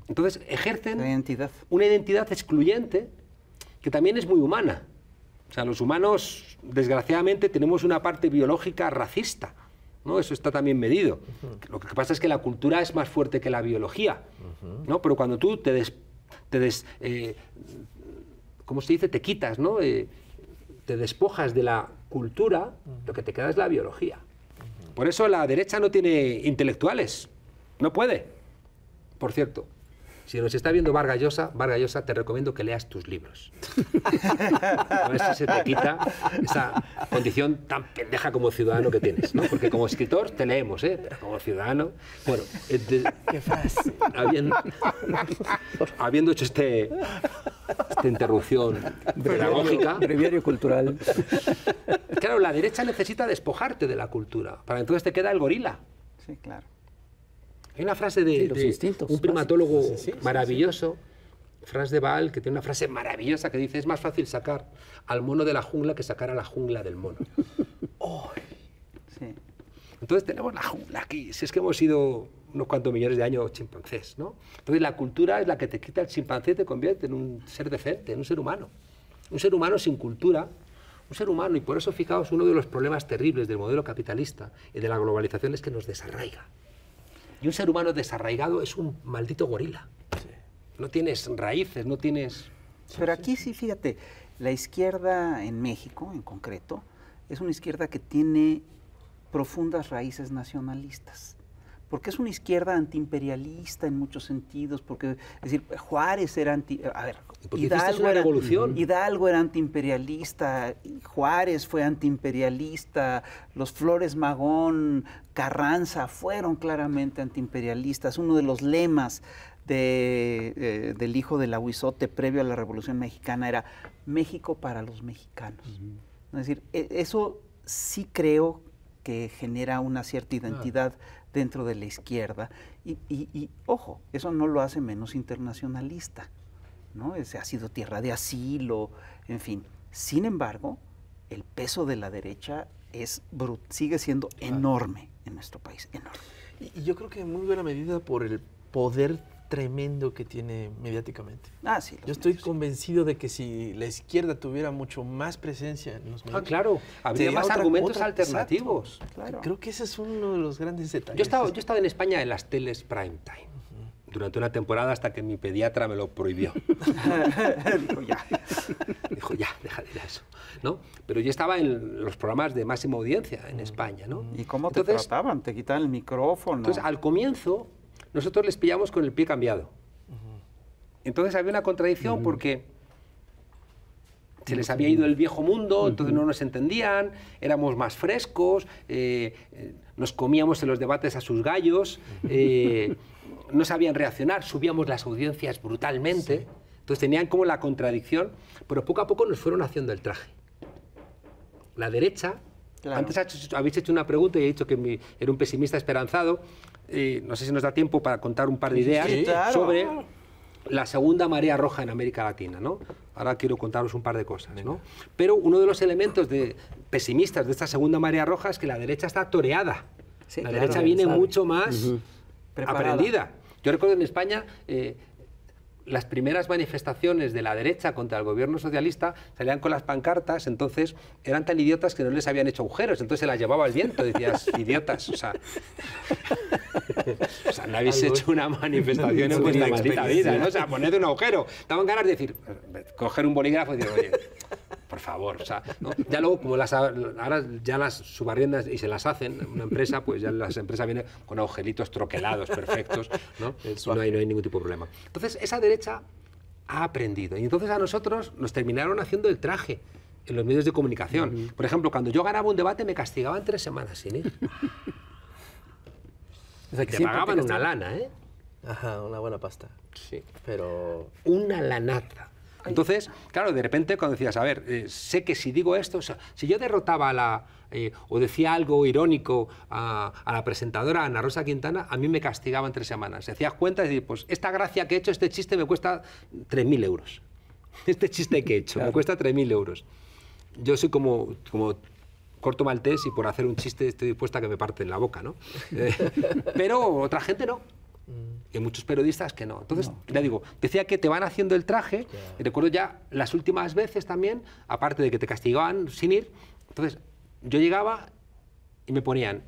Entonces ejercen identidad. una identidad excluyente que también es muy humana. O sea, los humanos, desgraciadamente, tenemos una parte biológica racista. ¿no? Eso está también medido. Lo que pasa es que la cultura es más fuerte que la biología. ¿no? Pero cuando tú te des, te des- eh, ¿cómo se dice? Te quitas, ¿no? Eh, te despojas de la cultura, lo que te queda es la biología. Por eso la derecha no tiene intelectuales. No puede. Por cierto, si nos está viendo Vargas Llosa, Vargas Llosa, te recomiendo que leas tus libros. A ver si se te quita esa condición tan pendeja como ciudadano que tienes, ¿no? Porque como escritor te leemos, ¿eh? Pero como ciudadano... Bueno, habiendo, habiendo hecho este, esta interrupción pedagógica, Breviario cultural. claro, la derecha necesita despojarte de la cultura. Para entonces te queda el gorila. Sí, claro. Hay una frase de, Sí, los de instintos un primatólogo básicos. Sí, sí, sí, maravilloso, Franz de Waal, que tiene una frase maravillosa que dice, es más fácil sacar al mono de la jungla que sacar a la jungla del mono. Sí. Entonces tenemos la jungla aquí, si es que hemos sido unos cuantos millones de años chimpancés, ¿no? Entonces la cultura es la que te quita el chimpancé y te convierte en un ser decente, en un ser humano. Un ser humano sin cultura, un ser humano, y por eso fijaos, uno de los problemas terribles del modelo capitalista y de la globalización es que nos desarraiga. Y un ser humano desarraigado es un maldito gorila. No tienes raíces, no tienes... Pero aquí sí, fíjate, la izquierda en México, en concreto, es una izquierda que tiene profundas raíces nacionalistas. Porque es una izquierda antiimperialista en muchos sentidos, porque, es decir, Juárez era anti... A ver, ¿Y por qué hiciste una era, revolución? Hidalgo era antiimperialista, Juárez fue antiimperialista, los Flores Magón, Carranza fueron claramente antiimperialistas. Uno de los lemas de, eh, del hijo del aguizote previo a la Revolución Mexicana era México para los mexicanos. Es decir, e- eso sí creo que genera una cierta identidad dentro de la izquierda. Y, y- y, ojo, eso no lo hace menos internacionalista. ¿no? Ese ha sido tierra de asilo, en fin. Sin embargo, el peso de la derecha es sigue siendo enorme en nuestro país, enorme. Y, y yo creo que en muy buena medida por el poder tremendo que tiene mediáticamente. Ah, sí. Yo estoy medios. convencido de que si la izquierda tuviera mucho más presencia en los medios. Ah, claro, habría más otra- argumentos otra- alternativos. Claro. Creo que ese es uno de los grandes detalles. Yo he, estado, yo he estado en España en las teles prime time durante una temporada hasta que mi pediatra me lo prohibió. Digo, ya. Dijo, ya, deja de ir a eso. ¿no? Pero yo estaba en los programas de máxima audiencia en España. ¿no? ¿Y cómo te Entonces, trataban? ¿Te quitaban el micrófono? Entonces, al comienzo, nosotros les pillamos con el pie cambiado. Entonces había una contradicción porque se les había ido el viejo mundo, entonces no nos entendían, éramos más frescos, eh, eh, nos comíamos en los debates a sus gallos, eh, no sabían reaccionar, subíamos las audiencias brutalmente. Entonces tenían como la contradicción, pero poco a poco nos fueron haciendo el traje. La derecha, Claro. antes habéis hecho una pregunta y he dicho que mi- era un pesimista esperanzado. eh, no sé si nos da tiempo para contar un par de ideas sí, claro. sobre la segunda marea roja en América Latina, ¿no? Ahora quiero contaros un par de cosas, ¿no? Pero uno de los elementos de, pesimistas de esta segunda marea roja es que la derecha está toreada. Sí, la claro, derecha viene sabe. mucho más Preparada. aprendida. Yo recuerdo en España eh, las primeras manifestaciones de la derecha contra el gobierno socialista salían con las pancartas, entonces eran tan idiotas que no les habían hecho agujeros, entonces se las llevaba el viento, decías, idiotas, o sea, o sea, no habéis Algo- hecho una manifestación en vuestra maldita vida, ¿no? O sea, poned un agujero. Daban ganas de decir, coger un bolígrafo y decir, oye, por favor, o sea, ¿no? ya luego como las ahora ya las subarriendas y se las hacen una empresa, pues ya las empresas vienen con agujeritos troquelados perfectos, ¿no? No hay, no hay ningún tipo de problema. Entonces esa derecha ha aprendido y entonces a nosotros nos terminaron haciendo el traje. en los medios de comunicación. Por ejemplo, cuando yo ganaba un debate me castigaban tres semanas sin ir. O sea, que Te pagaban te una lana, ¿eh? Ajá, una buena pasta. Sí. Pero Una lanaza. Entonces, claro, de repente cuando decías, a ver, eh, sé que si digo esto, o sea, si yo derrotaba a la, eh, o decía algo irónico a, a la presentadora Ana Rosa Quintana, a mí me castigaban tres semanas. Se hacías cuenta y decías, pues esta gracia que he hecho, este chiste me cuesta 3.000 euros. Este chiste que he hecho me cuesta 3.000 euros. Yo soy como, como corto maltés y por hacer un chiste estoy dispuesta a que me parten la boca, ¿no? Eh, pero otra gente no. Y hay muchos periodistas que no. Entonces, ya digo, decía que te van haciendo el traje. Y recuerdo ya las últimas veces también, aparte de que te castigaban sin ir, entonces yo llegaba y me ponían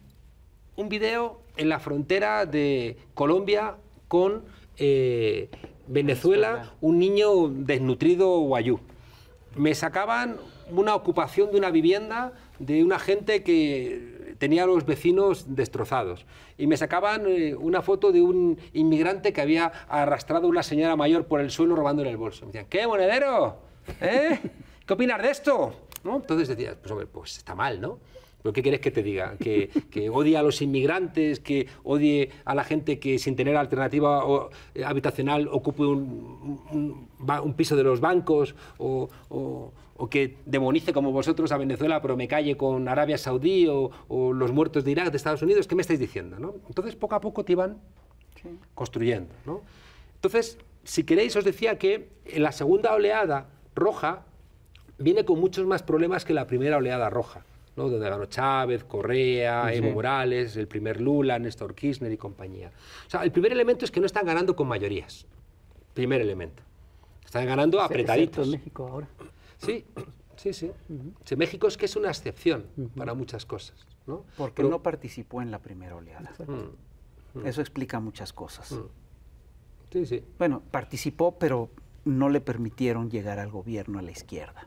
un video en la frontera de Colombia con eh, Venezuela, un niño desnutrido guayú. Me sacaban una ocupación de una vivienda de una gente que tenía a los vecinos destrozados. Y me sacaban eh, una foto de un inmigrante que había arrastrado a una señora mayor por el suelo robándole el bolso. Me decían, ¿qué, monedero? ¿Eh? ¿Qué opinas de esto? ¿No? Entonces decía, pues hombre, pues está mal, ¿no? ¿Pero qué quieres que te diga? ¿Que, que odie a los inmigrantes, que odie a la gente que sin tener alternativa o, eh, habitacional ocupe un, piso de los bancos o- o que demonice como vosotros a Venezuela pero me calle con Arabia Saudí o, o los muertos de Irak, de Estados Unidos? ¿Qué me estáis diciendo? ¿no? Entonces poco a poco te iban construyendo. ¿no? Entonces, si queréis, os decía que en la segunda oleada roja viene con muchos más problemas que la primera oleada roja, ¿no? donde ganó Chávez, Correa, Evo Morales, el primer Lula, Néstor Kirchner y compañía. O sea, el primer elemento es que no están ganando con mayorías. Primer elemento. Están ganando apretaditos. México ahora. Sí, sí, sí. Sí, México es que es una excepción para muchas cosas. ¿no? Porque Pero- no participó en la primera oleada. Mm, Eso explica muchas cosas. Sí, sí. Bueno, participó, pero no le permitieron llegar al gobierno a la izquierda.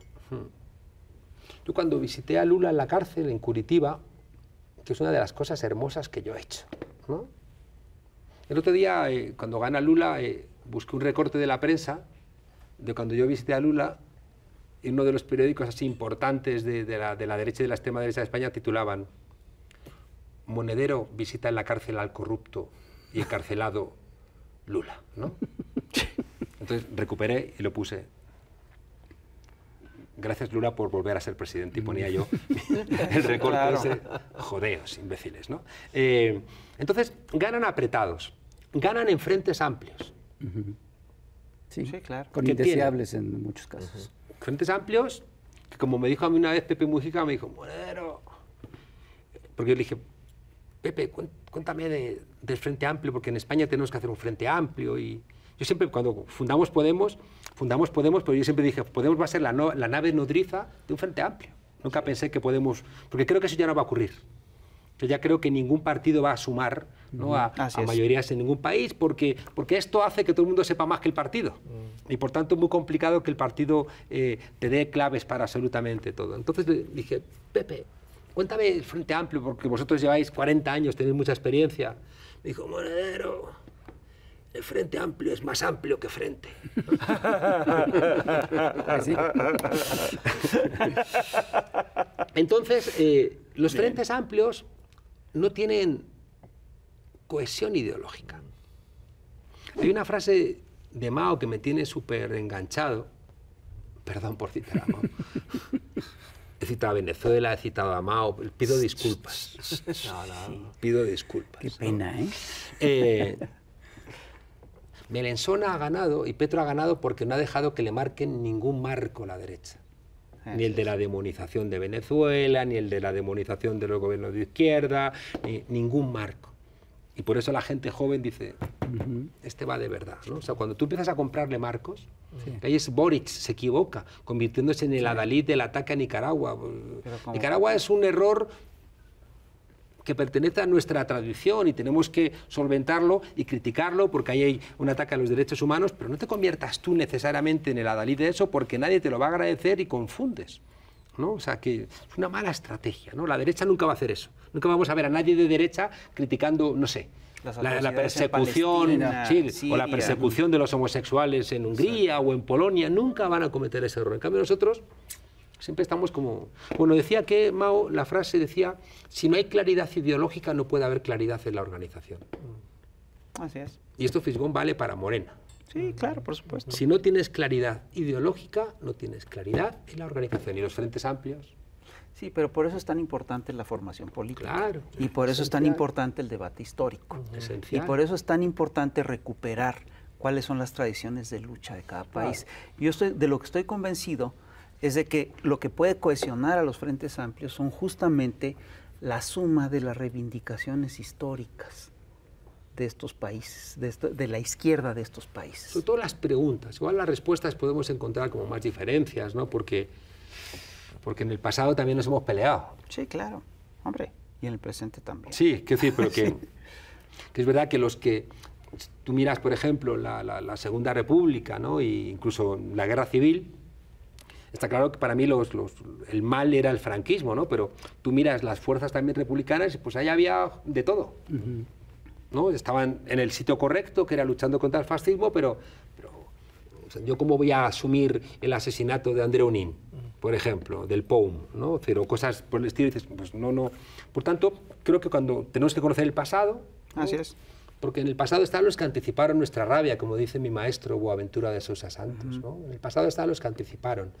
Yo cuando visité a Lula en la cárcel, en Curitiba, que es una de las cosas hermosas que yo he hecho, ¿no? El otro día, eh, cuando gana Lula, eh, busqué un recorte de la prensa de cuando yo visité a Lula y uno de los periódicos así importantes de, de la, de la derecha y de la extrema derecha de España titulaban Monedero visita en la cárcel al corrupto y encarcelado Lula, ¿no? Entonces recuperé y lo puse. Gracias Lula por volver a ser presidente y ponía yo el recorte Claro. ese. Jodeos, imbéciles, ¿no? Eh, entonces ganan apretados, ganan en frentes amplios. Sí, Sí, claro. Con ¿Qué indeseables en muchos casos. Frentes amplios, que como me dijo a mí una vez Pepe Mujica, me dijo, Monedero, porque yo le dije, Pepe, cuéntame de- del Frente Amplio, porque en España tenemos que hacer un Frente Amplio y yo siempre, cuando fundamos Podemos, fundamos Podemos, pero yo siempre dije, Podemos va a ser la, no- la nave nodriza de un Frente Amplio. Nunca pensé que Podemos, porque creo que eso ya no va a ocurrir. Yo ya creo que ningún partido va a sumar ¿no? a, mayorías en ningún país, porque, porque esto hace que todo el mundo sepa más que el partido. Y por tanto es muy complicado que el partido eh, te dé claves para absolutamente todo. Entonces le dije, Pepe, cuéntame el Frente Amplio, porque vosotros lleváis 40 años, tenéis mucha experiencia. Me dijo, Monedero, el Frente Amplio es más amplio que Frente. Entonces, eh, los frentes amplios no tienen cohesión ideológica. Hay una frase de Mao que me tiene súper enganchado. Perdón por citar a Mao. He citado a Venezuela, he citado a Mao. Pido disculpas. Pido disculpas. Qué pena, ¿eh? Eh, Melensona ha ganado y Petro ha ganado porque no ha dejado que le marquen ningún marco la derecha. Ni el de la demonización de Venezuela, ni el de la demonización de los gobiernos de izquierda, ni ningún marco. Y por eso la gente joven dice, este va de verdad. ¿no? O sea, cuando tú empiezas a comprarle marcos, que ahí es Boric, se equivoca, convirtiéndose en el adalid del ataque a Nicaragua. Nicaragua es un error que pertenece a nuestra tradición y tenemos que solventarlo y criticarlo porque ahí hay un ataque a los derechos humanos, pero no te conviertas tú necesariamente en el adalid de eso porque nadie te lo va a agradecer y confundes. ¿No? O sea, que es una mala estrategia. ¿no? La derecha nunca va a hacer eso. Nunca vamos a ver a nadie de derecha criticando, no sé, la, persecución o la persecución de los homosexuales en Hungría o en Polonia. Nunca van a cometer ese error. En cambio, nosotros Siempre estamos como... Bueno, decía que Mao, la frase decía, si no hay claridad ideológica no puede haber claridad en la organización. Así es. Y esto, Fisgón, vale para Morena. Sí, claro, por supuesto. Si no tienes claridad ideológica, no tienes claridad en la organización. Y los frentes amplios, Sí, pero por eso es tan importante la formación política. Claro. Y por eso es tan importante el debate histórico. Y esencial. por eso es tan importante recuperar cuáles son las tradiciones de lucha de cada país. Yo estoy, de lo que estoy convencido es de que lo que puede cohesionar a los frentes amplios son justamente la suma de las reivindicaciones históricas de estos países, de, esto- de la izquierda de estos países. Sobre todo las preguntas. Igual las respuestas podemos encontrar como más diferencias, ¿no? Porque, porque en el pasado también nos hemos peleado. Sí, claro, hombre, y en el presente también. Sí, quiero decir, pero que, que es verdad que los que tú miras, por ejemplo, la, la- la Segunda República, ¿no? E incluso la Guerra Civil, está claro que para mí los, los- el mal era el franquismo, ¿no? Pero tú miras las fuerzas también republicanas y pues ahí había de todo. ¿No? Estaban en el sitio correcto, que era luchando contra el fascismo, pero, pero, o sea, yo cómo voy a asumir el asesinato de André Unín, por ejemplo, del POUM, ¿no? Pero cosas por el estilo, y dices, pues no, no. Por tanto, creo que cuando tenemos que conocer el pasado, ¿no? Así es. porque en el pasado están los que anticiparon nuestra rabia, como dice mi maestro Boaventura de Sosa Santos, ¿no? En el pasado están los que anticiparon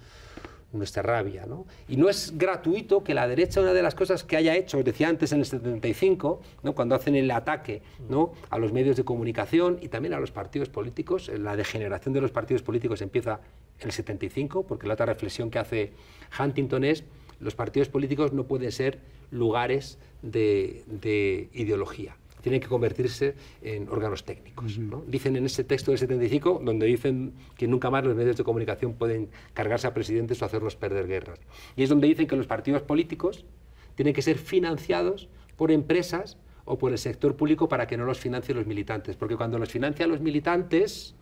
nuestra rabia, ¿no? Y no es gratuito que la derecha, una de las cosas que haya hecho, os decía antes en el 75, ¿no? cuando hacen el ataque ¿no? a los medios de comunicación y también a los partidos políticos, eh, la degeneración de los partidos políticos empieza en el 75, porque la otra reflexión que hace Huntington es, los partidos políticos no pueden ser lugares de, de ideología tienen que convertirse en órganos técnicos. ¿no? Dicen en ese texto del 75, donde dicen que nunca más los medios de comunicación pueden cargarse a presidentes o hacerlos perder guerras. Y es donde dicen que los partidos políticos tienen que ser financiados por empresas o por el sector público para que no los financien los militantes. Porque cuando los financian los militantes,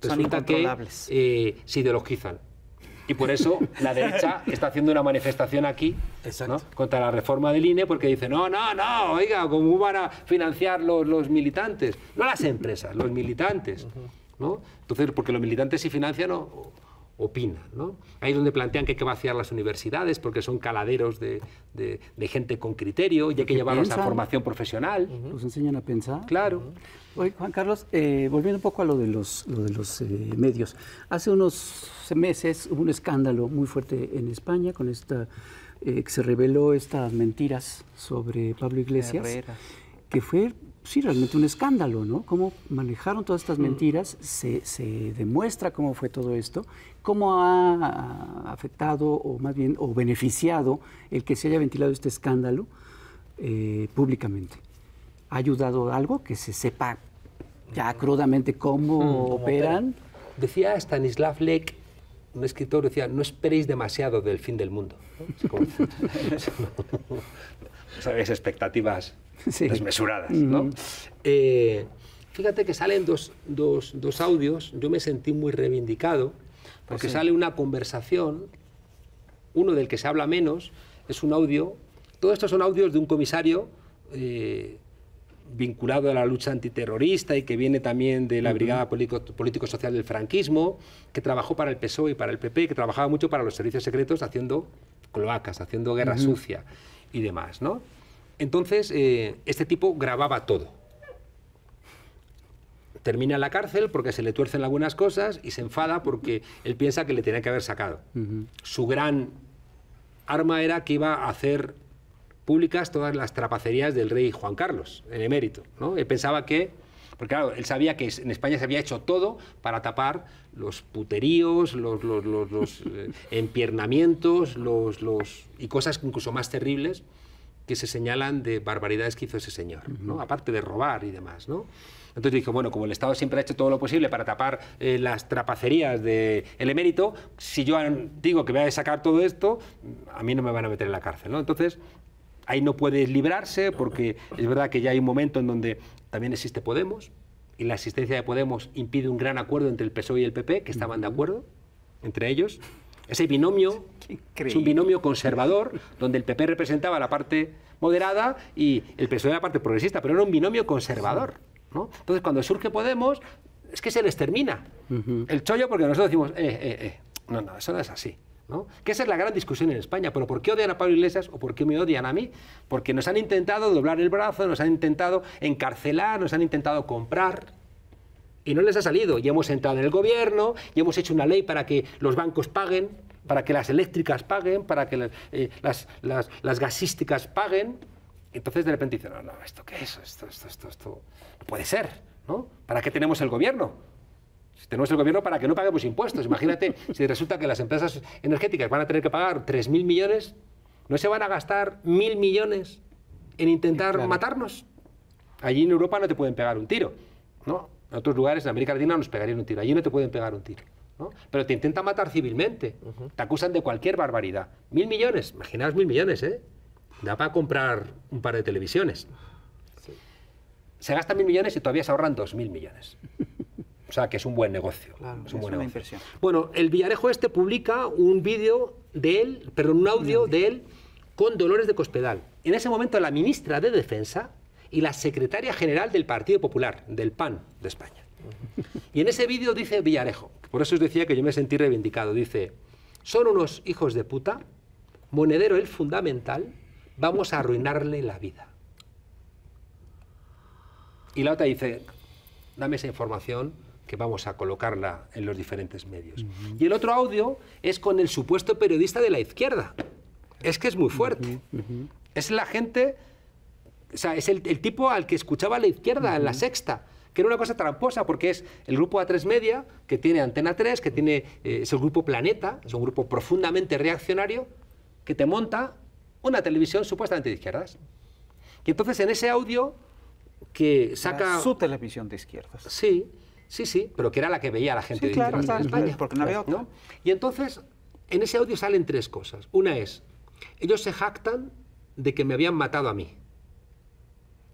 Son resulta que eh, se ideologizan. Y por eso la derecha está haciendo una manifestación aquí contra la reforma del INE porque dice, no, no, no, oiga, ¿cómo van a financiar los, los militantes? No las empresas, los militantes. ¿no? Entonces, porque los militantes si financian o- opinan. ¿no? Ahí es donde plantean que hay que vaciar las universidades porque son caladeros de, de- de gente con criterio y hay que llevarlos a formación profesional. Los enseñan a pensar. Claro. Oye, Juan Carlos, eh, volviendo un poco a lo de los, lo de los eh, medios. Hace unos meses hubo un escándalo muy fuerte en España con esta, eh, que se reveló estas mentiras sobre Pablo Iglesias, Herrera. que fue, sí, realmente un escándalo, ¿no? Cómo manejaron todas estas mentiras, se, se demuestra cómo fue todo esto, cómo ha afectado, o más bien, o beneficiado el que se haya ventilado este escándalo eh, públicamente. ¿Ha ayudado algo que se sepa ya crudamente cómo operan? Decía Stanislav Lek, un escritor, decía, no esperéis demasiado del fin del mundo. ¿no? Es como- ¿Sabes? Expectativas Sí. desmesuradas. ¿no? Eh, fíjate que salen dos, dos- dos audios, yo me sentí muy reivindicado, porque sale una conversación, uno del que se habla menos, es un audio, todos estos son audios de un comisario eh, vinculado a la lucha antiterrorista y que viene también de la Brigada Político- Político-Social del franquismo, que trabajó para el PSOE y para el PP, que trabajaba mucho para los servicios secretos haciendo cloacas, haciendo guerra sucia y demás. ¿no? Entonces, eh, este tipo grababa todo. Termina en la cárcel porque se le tuercen algunas cosas y se enfada porque él piensa que le tenía que haber sacado. Su gran arma era que iba a hacer públicas todas las trapacerías del rey Juan Carlos, en emérito. ¿no? Él pensaba que, porque claro, él sabía que en España se había hecho todo para tapar los puteríos, los, los- los- los, eh, empiernamientos los, los- y cosas incluso más terribles que se señalan de barbaridades que hizo ese señor, ¿no? aparte de robar y demás. ¿no? Entonces dijo, bueno, como el Estado siempre ha hecho todo lo posible para tapar eh, las trapacerías del el emérito, si yo digo que voy a sacar todo esto, a mí no me van a meter en la cárcel. ¿no? Entonces, ahí no puede librarse porque es verdad que ya hay un momento en donde también existe Podemos y la existencia de Podemos impide un gran acuerdo entre el PSOE y el PP, que estaban de acuerdo entre ellos. Ese binomio es un binomio conservador donde el PP representaba la parte moderada y el PSOE la parte progresista, pero era un binomio conservador. ¿no? Entonces, cuando surge Podemos, es que se les termina el chollo porque nosotros decimos, eh, eh, eh, no, no, eso no es así. ¿no? Que esa es la gran discusión en España. ¿Pero por qué odian a Pablo Iglesias o por qué me odian a mí? Porque nos han intentado doblar el brazo, nos han intentado encarcelar, nos han intentado comprar. Y no les ha salido. Y hemos entrado en el gobierno, y hemos hecho una ley para que los bancos paguen, para que las eléctricas paguen, para que eh, las, las, las gasísticas paguen. Entonces de repente dicen, no, no, ¿esto qué es? Esto, esto, esto, esto no puede ser, ¿no? ¿Para qué tenemos el gobierno? Si tenemos el gobierno para que no paguemos impuestos. Imagínate si resulta que las empresas energéticas van a tener que pagar 3.000 millones, ¿no se van a gastar 1.000 millones en intentar matarnos? Allí en Europa no te pueden pegar un tiro, ¿no? En otros lugares, en América Latina, nos pegarían un tiro. Allí no te pueden pegar un tiro. ¿no? Pero te intentan matar civilmente. Te acusan de cualquier barbaridad. Mil millones, imaginaos mil millones, ¿eh? Da para comprar un par de televisiones. Se gastan mil millones y todavía se ahorran dos mil millones. O sea, que es un buen negocio. es un es buen negocio. inversión. Bueno, el Villarejo este publica un vídeo de él, perdón, un audio de él con Dolores de Cospedal. En ese momento la ministra de Defensa y la secretaria general del Partido Popular, del PAN de España. Y en ese vídeo dice Villarejo, por eso os decía que yo me sentí reivindicado, dice, son unos hijos de puta, Monedero el fundamental, vamos a arruinarle la vida. Y la otra dice, dame esa información que vamos a colocarla en los diferentes medios. Y el otro audio es con el supuesto periodista de la izquierda. Es que es muy fuerte. Es la gente, o sea, es el, el tipo al que escuchaba la izquierda en la sexta, que era una cosa tramposa, porque es el grupo A3 Media, que tiene Antena 3, que tiene, eh, es el grupo Planeta, es un grupo profundamente reaccionario, que te monta una televisión supuestamente de izquierdas. Y entonces en ese audio que Era saca... su televisión de izquierdas. Sí, sí, sí, pero que era la que veía la gente Sí, de claro, claro, España. porque no había otra. Y entonces, en ese audio salen tres cosas. Una es, ellos se jactan de que me habían matado a mí.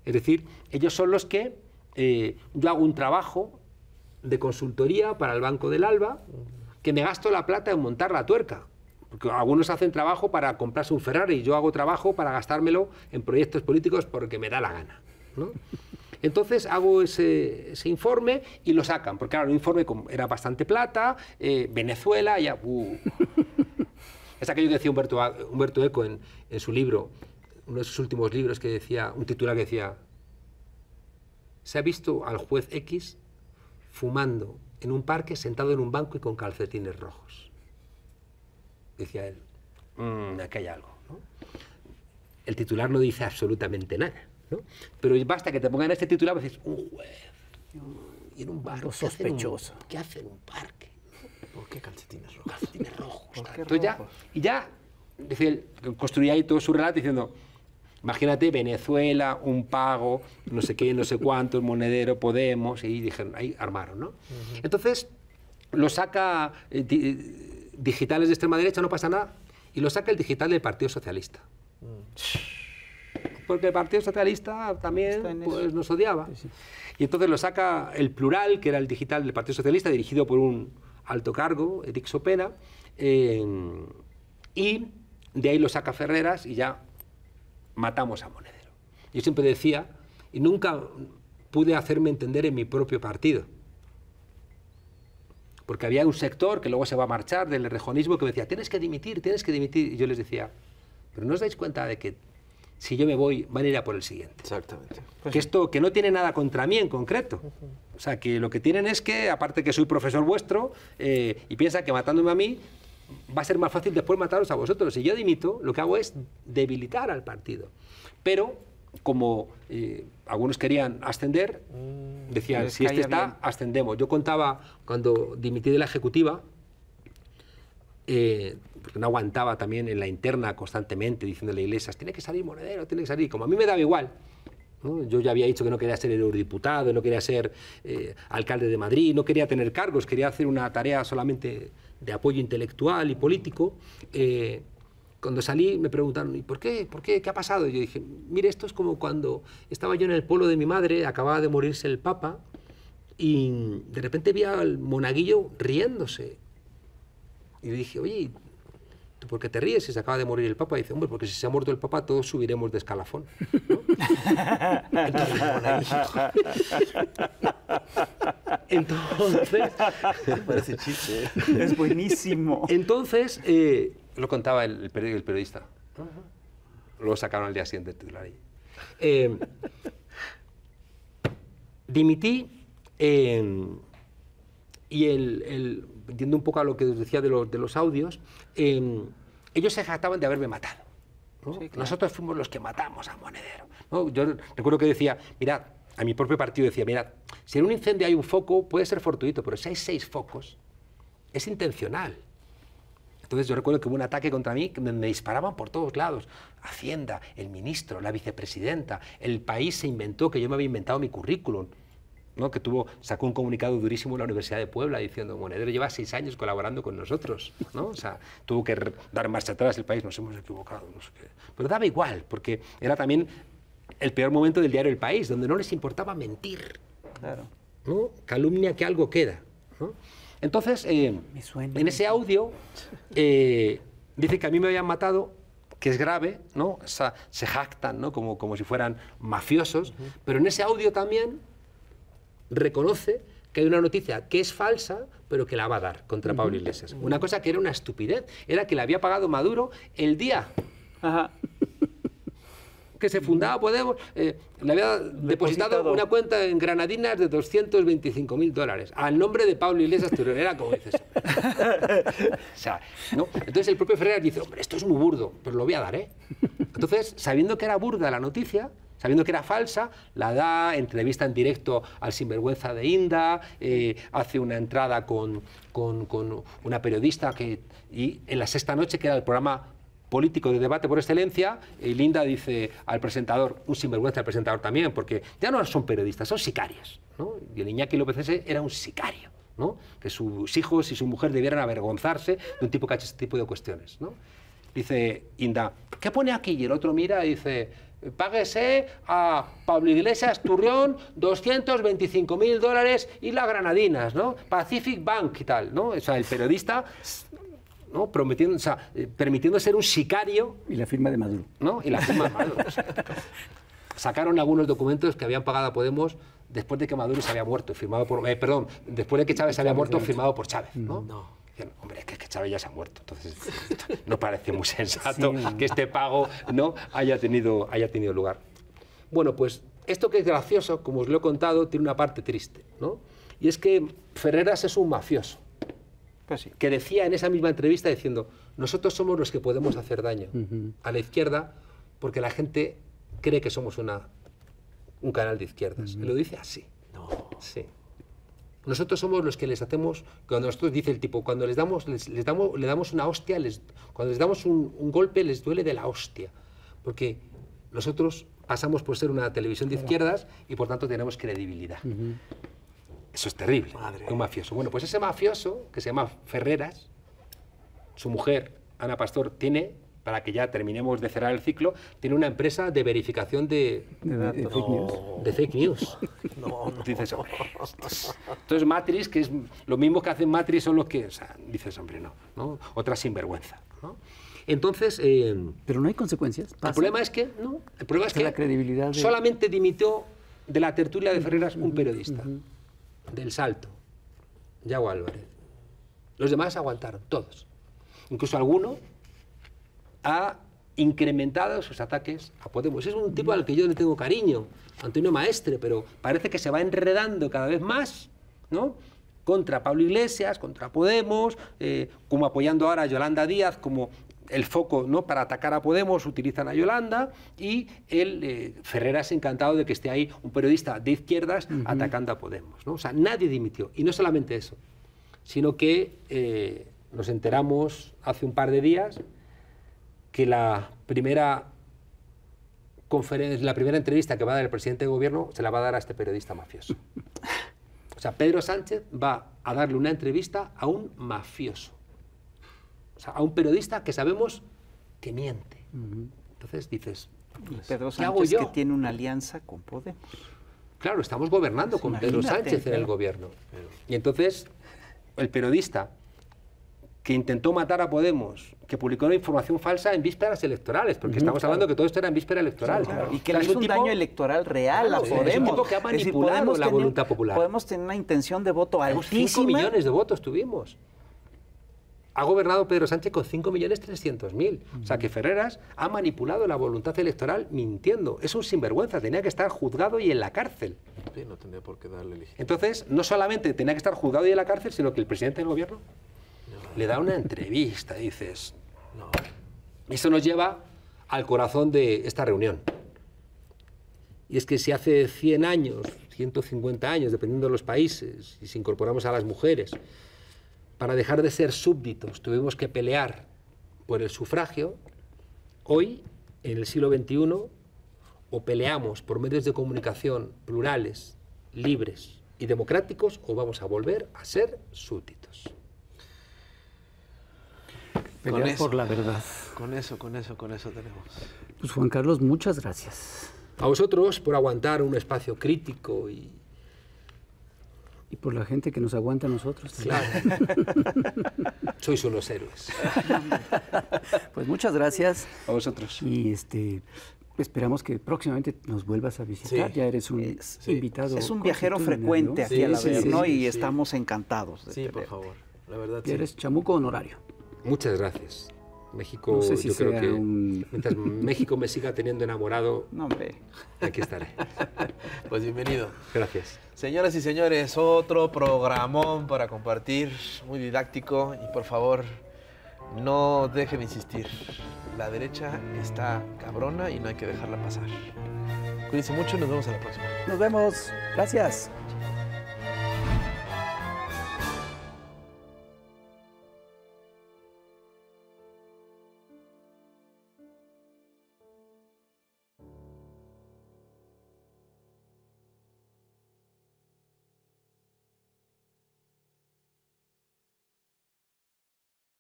Es decir, ellos son los que eh, yo hago un trabajo de consultoría para el Banco del Alba, que me gasto la plata en montar la tuerca. Porque algunos hacen trabajo para comprarse un Ferrari y yo hago trabajo para gastármelo en proyectos políticos porque me da la gana. ¿no? Entonces hago ese, informe y lo sacan, porque claro, el informe era bastante plata, eh, Venezuela, ya... uh. Es aquello que decía Humberto, Eco en su libro, uno de sus últimos libros, que decía, un titular que decía, se ha visto al juez X fumando en un parque, sentado en un banco y con calcetines rojos. Decía él, "Mm, aquí hay algo. ¿no? El titular no dice absolutamente nada, ¿no? pero basta que te pongan este titular y dices, un juez y en un bar. Algo ¿qué hace en un- sospechoso. ¿Qué hace en un parque? ¿Por qué calcetines rojos? calcetines rojos. ¿Por qué Entonces ya, rojos? y ya, dice él, construía ahí todo su relato diciendo, imagínate Venezuela, un pago, no sé qué, no sé cuánto, el monedero, Podemos, y dijeron, ahí armaron, ¿no? Entonces, lo saca eh, di- eh, digitales de extrema derecha, no pasa nada, y lo saca el digital del Partido Socialista. Porque el Partido Socialista también pues, nos odiaba. Y entonces lo saca el Plural, que era el digital del Partido Socialista, dirigido por un alto cargo, Eric Sopena, eh, y de ahí lo saca Ferreras y ya matamos a Monedero. Yo siempre decía, y nunca pude hacerme entender en mi propio partido, porque había un sector que luego se va a marchar del rejonismo que me decía, tienes que dimitir, tienes que dimitir, y yo les decía, pero no os dais cuenta de que si yo me voy, van a ir a por el siguiente Exactamente. que esto que no tiene nada contra mí en concreto. O sea, que lo que tienen es que, aparte que soy profesor vuestro, eh, y piensan que matándome a mí va a ser más fácil después mataros a vosotros. Si yo dimito, lo que hago es debilitar al partido. Pero, como eh, algunos querían ascender, decían, les si este está, bien. ascendemos. Yo contaba, cuando dimití de la ejecutiva, eh, porque no aguantaba también en la interna constantemente diciéndole a Iglesias, tiene que salir monedero, tiene que salir. Como a mí me daba igual. Yo ya había dicho que no quería ser eurodiputado, no quería ser eh, alcalde de Madrid, no quería tener cargos, quería hacer una tarea solamente de apoyo intelectual y político. Eh, cuando salí me preguntaron, ¿y por qué? ¿Por qué? ¿Qué ha pasado? Y yo dije, mire, esto es como cuando estaba yo en el pueblo de mi madre, acababa de morirse el Papa, y de repente vi al monaguillo riéndose. Y dije, oye, ¿tú por qué te ríes si se acaba de morir el Papa? Y dice, hombre, porque si se ha muerto el Papa todos subiremos de escalafón. ¿no? Entonces, Parece chiste. ¿eh? Es buenísimo. entonces eh, lo contaba el, el peri- el periodista. Lo sacaron al día siguiente el titular ahí. Eh, dimití eh, y el, el- entiendo un poco a lo que os decía de los, de los audios, eh, ellos se jactaban de haberme matado. ¿no? Nosotros fuimos los que matamos a Monedero. ¿no? Yo recuerdo que decía, mirad, a mi propio partido decía, mirad, si en un incendio hay un foco, puede ser fortuito, pero si hay seis focos, es intencional. Entonces yo recuerdo que hubo un ataque contra mí, que me, me disparaban por todos lados. Hacienda, el ministro, la vicepresidenta, el país se inventó que yo me había inventado mi currículum. ¿No? que tuvo, sacó un comunicado durísimo en la Universidad de Puebla diciendo, Monedero lleva seis años colaborando con nosotros, ¿no? O sea, tuvo que dar marcha atrás el país, nos hemos equivocado, no sé qué. Pero daba igual, porque era también el peor momento del diario El País, donde no les importaba mentir, Claro. ¿no? Calumnia que algo queda, ¿no? Entonces, eh, en ese audio eh, dice que a mí me habían matado, que es grave, ¿no? O sea, se jactan, ¿no? Como, como si fueran mafiosos, pero en ese audio también reconoce que hay una noticia que es falsa, pero que la va a dar contra Pablo Iglesias. Una cosa que era una estupidez, era que le había pagado Maduro el día Ajá. que se fundaba Podemos, eh, le había depositado, Depositado. una cuenta en Granadinas de 225 mil dólares, al nombre de Pablo Iglesias Turonera, como dices. o sea, ¿no? Entonces el propio Ferreras dice, hombre, esto es muy burdo, pero lo voy a dar, ¿eh? Entonces, sabiendo que era burda la noticia, sabiendo que era falsa, la da, entrevista en directo al sinvergüenza de Inda, eh, hace una entrada con, con- una periodista que, y en la sexta noche, que era el programa político de debate por excelencia, y Linda dice al presentador, un sinvergüenza al presentador también, porque ya no son periodistas, son sicarios. ¿no? Y el Iñaki López ese era un sicario, ¿no? que sus hijos y su mujer debieran avergonzarse de un tipo que ha hecho este tipo de cuestiones. ¿no? Dice Inda, ¿qué pone aquí? Y el otro mira y dice, páguese a Pablo Iglesias Turrión 225 mil dólares y las granadinas, ¿no? Pacific Bank y tal, ¿no? O sea, el periodista, ¿no? Prometiendo, o sea, eh, permitiendo ser un sicario, Y la firma de Maduro. ¿no? Y la firma de Maduro. Sacaron algunos documentos que habían pagado a Podemos después de que Maduro se había muerto, firmado por, eh, perdón, después de que Chávez se había muerto, firmado por Chávez, ¿no? Hombre, es que, es que Chávez ya se ha muerto, entonces no parece muy sensato Sí. que este pago no haya tenido, haya tenido lugar. Bueno, pues esto que es gracioso, como os lo he contado, tiene una parte triste, ¿no? Y es que Ferreras es un mafioso Pues sí. que decía en esa misma entrevista diciendo, nosotros somos los que podemos hacer daño a la izquierda porque la gente cree que somos una, un canal de izquierdas. Y lo dice así. Sí. Nosotros somos los que les hacemos, cuando nosotros dice el tipo, cuando les damos, les, les damos, le damos una hostia, les, cuando les damos un, un golpe les duele de la hostia. Porque nosotros pasamos por ser una televisión de izquierdas y por tanto tenemos credibilidad. Eso es terrible, un mafioso. Bueno, pues ese mafioso, que se llama Ferreras, su mujer, Ana Pastor, tiene, para que ya terminemos de cerrar el ciclo, tiene una empresa de verificación de, De, de- de fake news. de fake news. No, no. Dices, hombre, entonces Matrix, que es lo mismo que hacen Matrix, son los que, o sea, dices, hombre, no, ¿no? Otra sinvergüenza, ¿no? Entonces, eh, Pero no hay consecuencias. el problema es que, no, el problema es Que que la credibilidad de- solamente dimitió de la tertulia de Ferreras un periodista, del Salto, Yago Álvarez. Los demás aguantaron, todos. Incluso alguno ha incrementado sus ataques a Podemos. Es un tipo al que yo le tengo cariño, Antonio Maestre, pero parece que se va enredando cada vez más, ¿no? Contra Pablo Iglesias, contra Podemos, eh, como apoyando ahora a Yolanda Díaz como el foco ¿no? para atacar a Podemos, utilizan a Yolanda y el eh, Ferreras encantado de que esté ahí un periodista de izquierdas atacando a Podemos. ¿no? O sea, nadie dimitió. Y no solamente eso, sino que eh, nos enteramos hace un par de días que la primera conferen- la primera entrevista que va a dar el presidente de gobierno se la va a dar a este periodista mafioso. O sea, Pedro Sánchez va a darle una entrevista a un mafioso. O sea, a un periodista que sabemos que miente. Entonces dices, Pedro ¿qué hago Sánchez que yo? tiene una alianza con Podemos. Claro, estamos gobernando con Pedro Sánchez en el gobierno. Y entonces, el periodista que intentó matar a Podemos, que publicó una información falsa en vísperas electorales, porque estamos hablando que todo esto era en víspera electoral. Y que le hizo un tipo- daño electoral real a Claro, es un Podemos. tipo que ha decir, manipulado Podemos la tener- voluntad popular. Podemos tener una intención de voto Tenemos 5 altísima. millones de votos tuvimos. Ha gobernado Pedro Sánchez con 5.300.000. O sea que Ferreras ha manipulado la voluntad electoral mintiendo. Es un sinvergüenza, tenía que estar juzgado y en la cárcel. Sí, no tendría por qué darle legitimidad. Entonces, no solamente tenía que estar juzgado y en la cárcel, sino que el presidente del gobierno le da una entrevista. y Dices, No. eso nos lleva al corazón de esta reunión. Y es que si hace 100 años, 150 años, dependiendo de los países, y si incorporamos a las mujeres, para dejar de ser súbditos tuvimos que pelear por el sufragio, hoy, en el siglo XXI, o peleamos por medios de comunicación plurales, libres y democráticos, o vamos a volver a ser súbditos. Pelear eso. por la verdad. Con eso, con eso, con eso tenemos. Pues Juan Carlos, muchas gracias. A vosotros por aguantar un espacio crítico y Y por la gente que nos aguanta a nosotros. también. sois unos héroes. Pues muchas gracias. A vosotros. Y este esperamos que próximamente nos vuelvas a visitar. Sí. Ya eres un Es- sí. invitado. Es un viajero frecuente aquí Sí, a la sí, vez, sí, ¿no? sí, y sí. estamos encantados. de Sí, por favor. La verdad, sí. eres chamuco honorario. Muchas gracias. México, No sé si yo creo que un- mientras México me siga teniendo enamorado, No, hombre. aquí estaré. Pues bienvenido. Gracias. Señoras y señores, otro programón para compartir, muy didáctico y por favor, no dejen de insistir. La derecha está cabrona y no hay que dejarla pasar. Cuídense mucho y nos vemos a la próxima. Nos vemos. Gracias.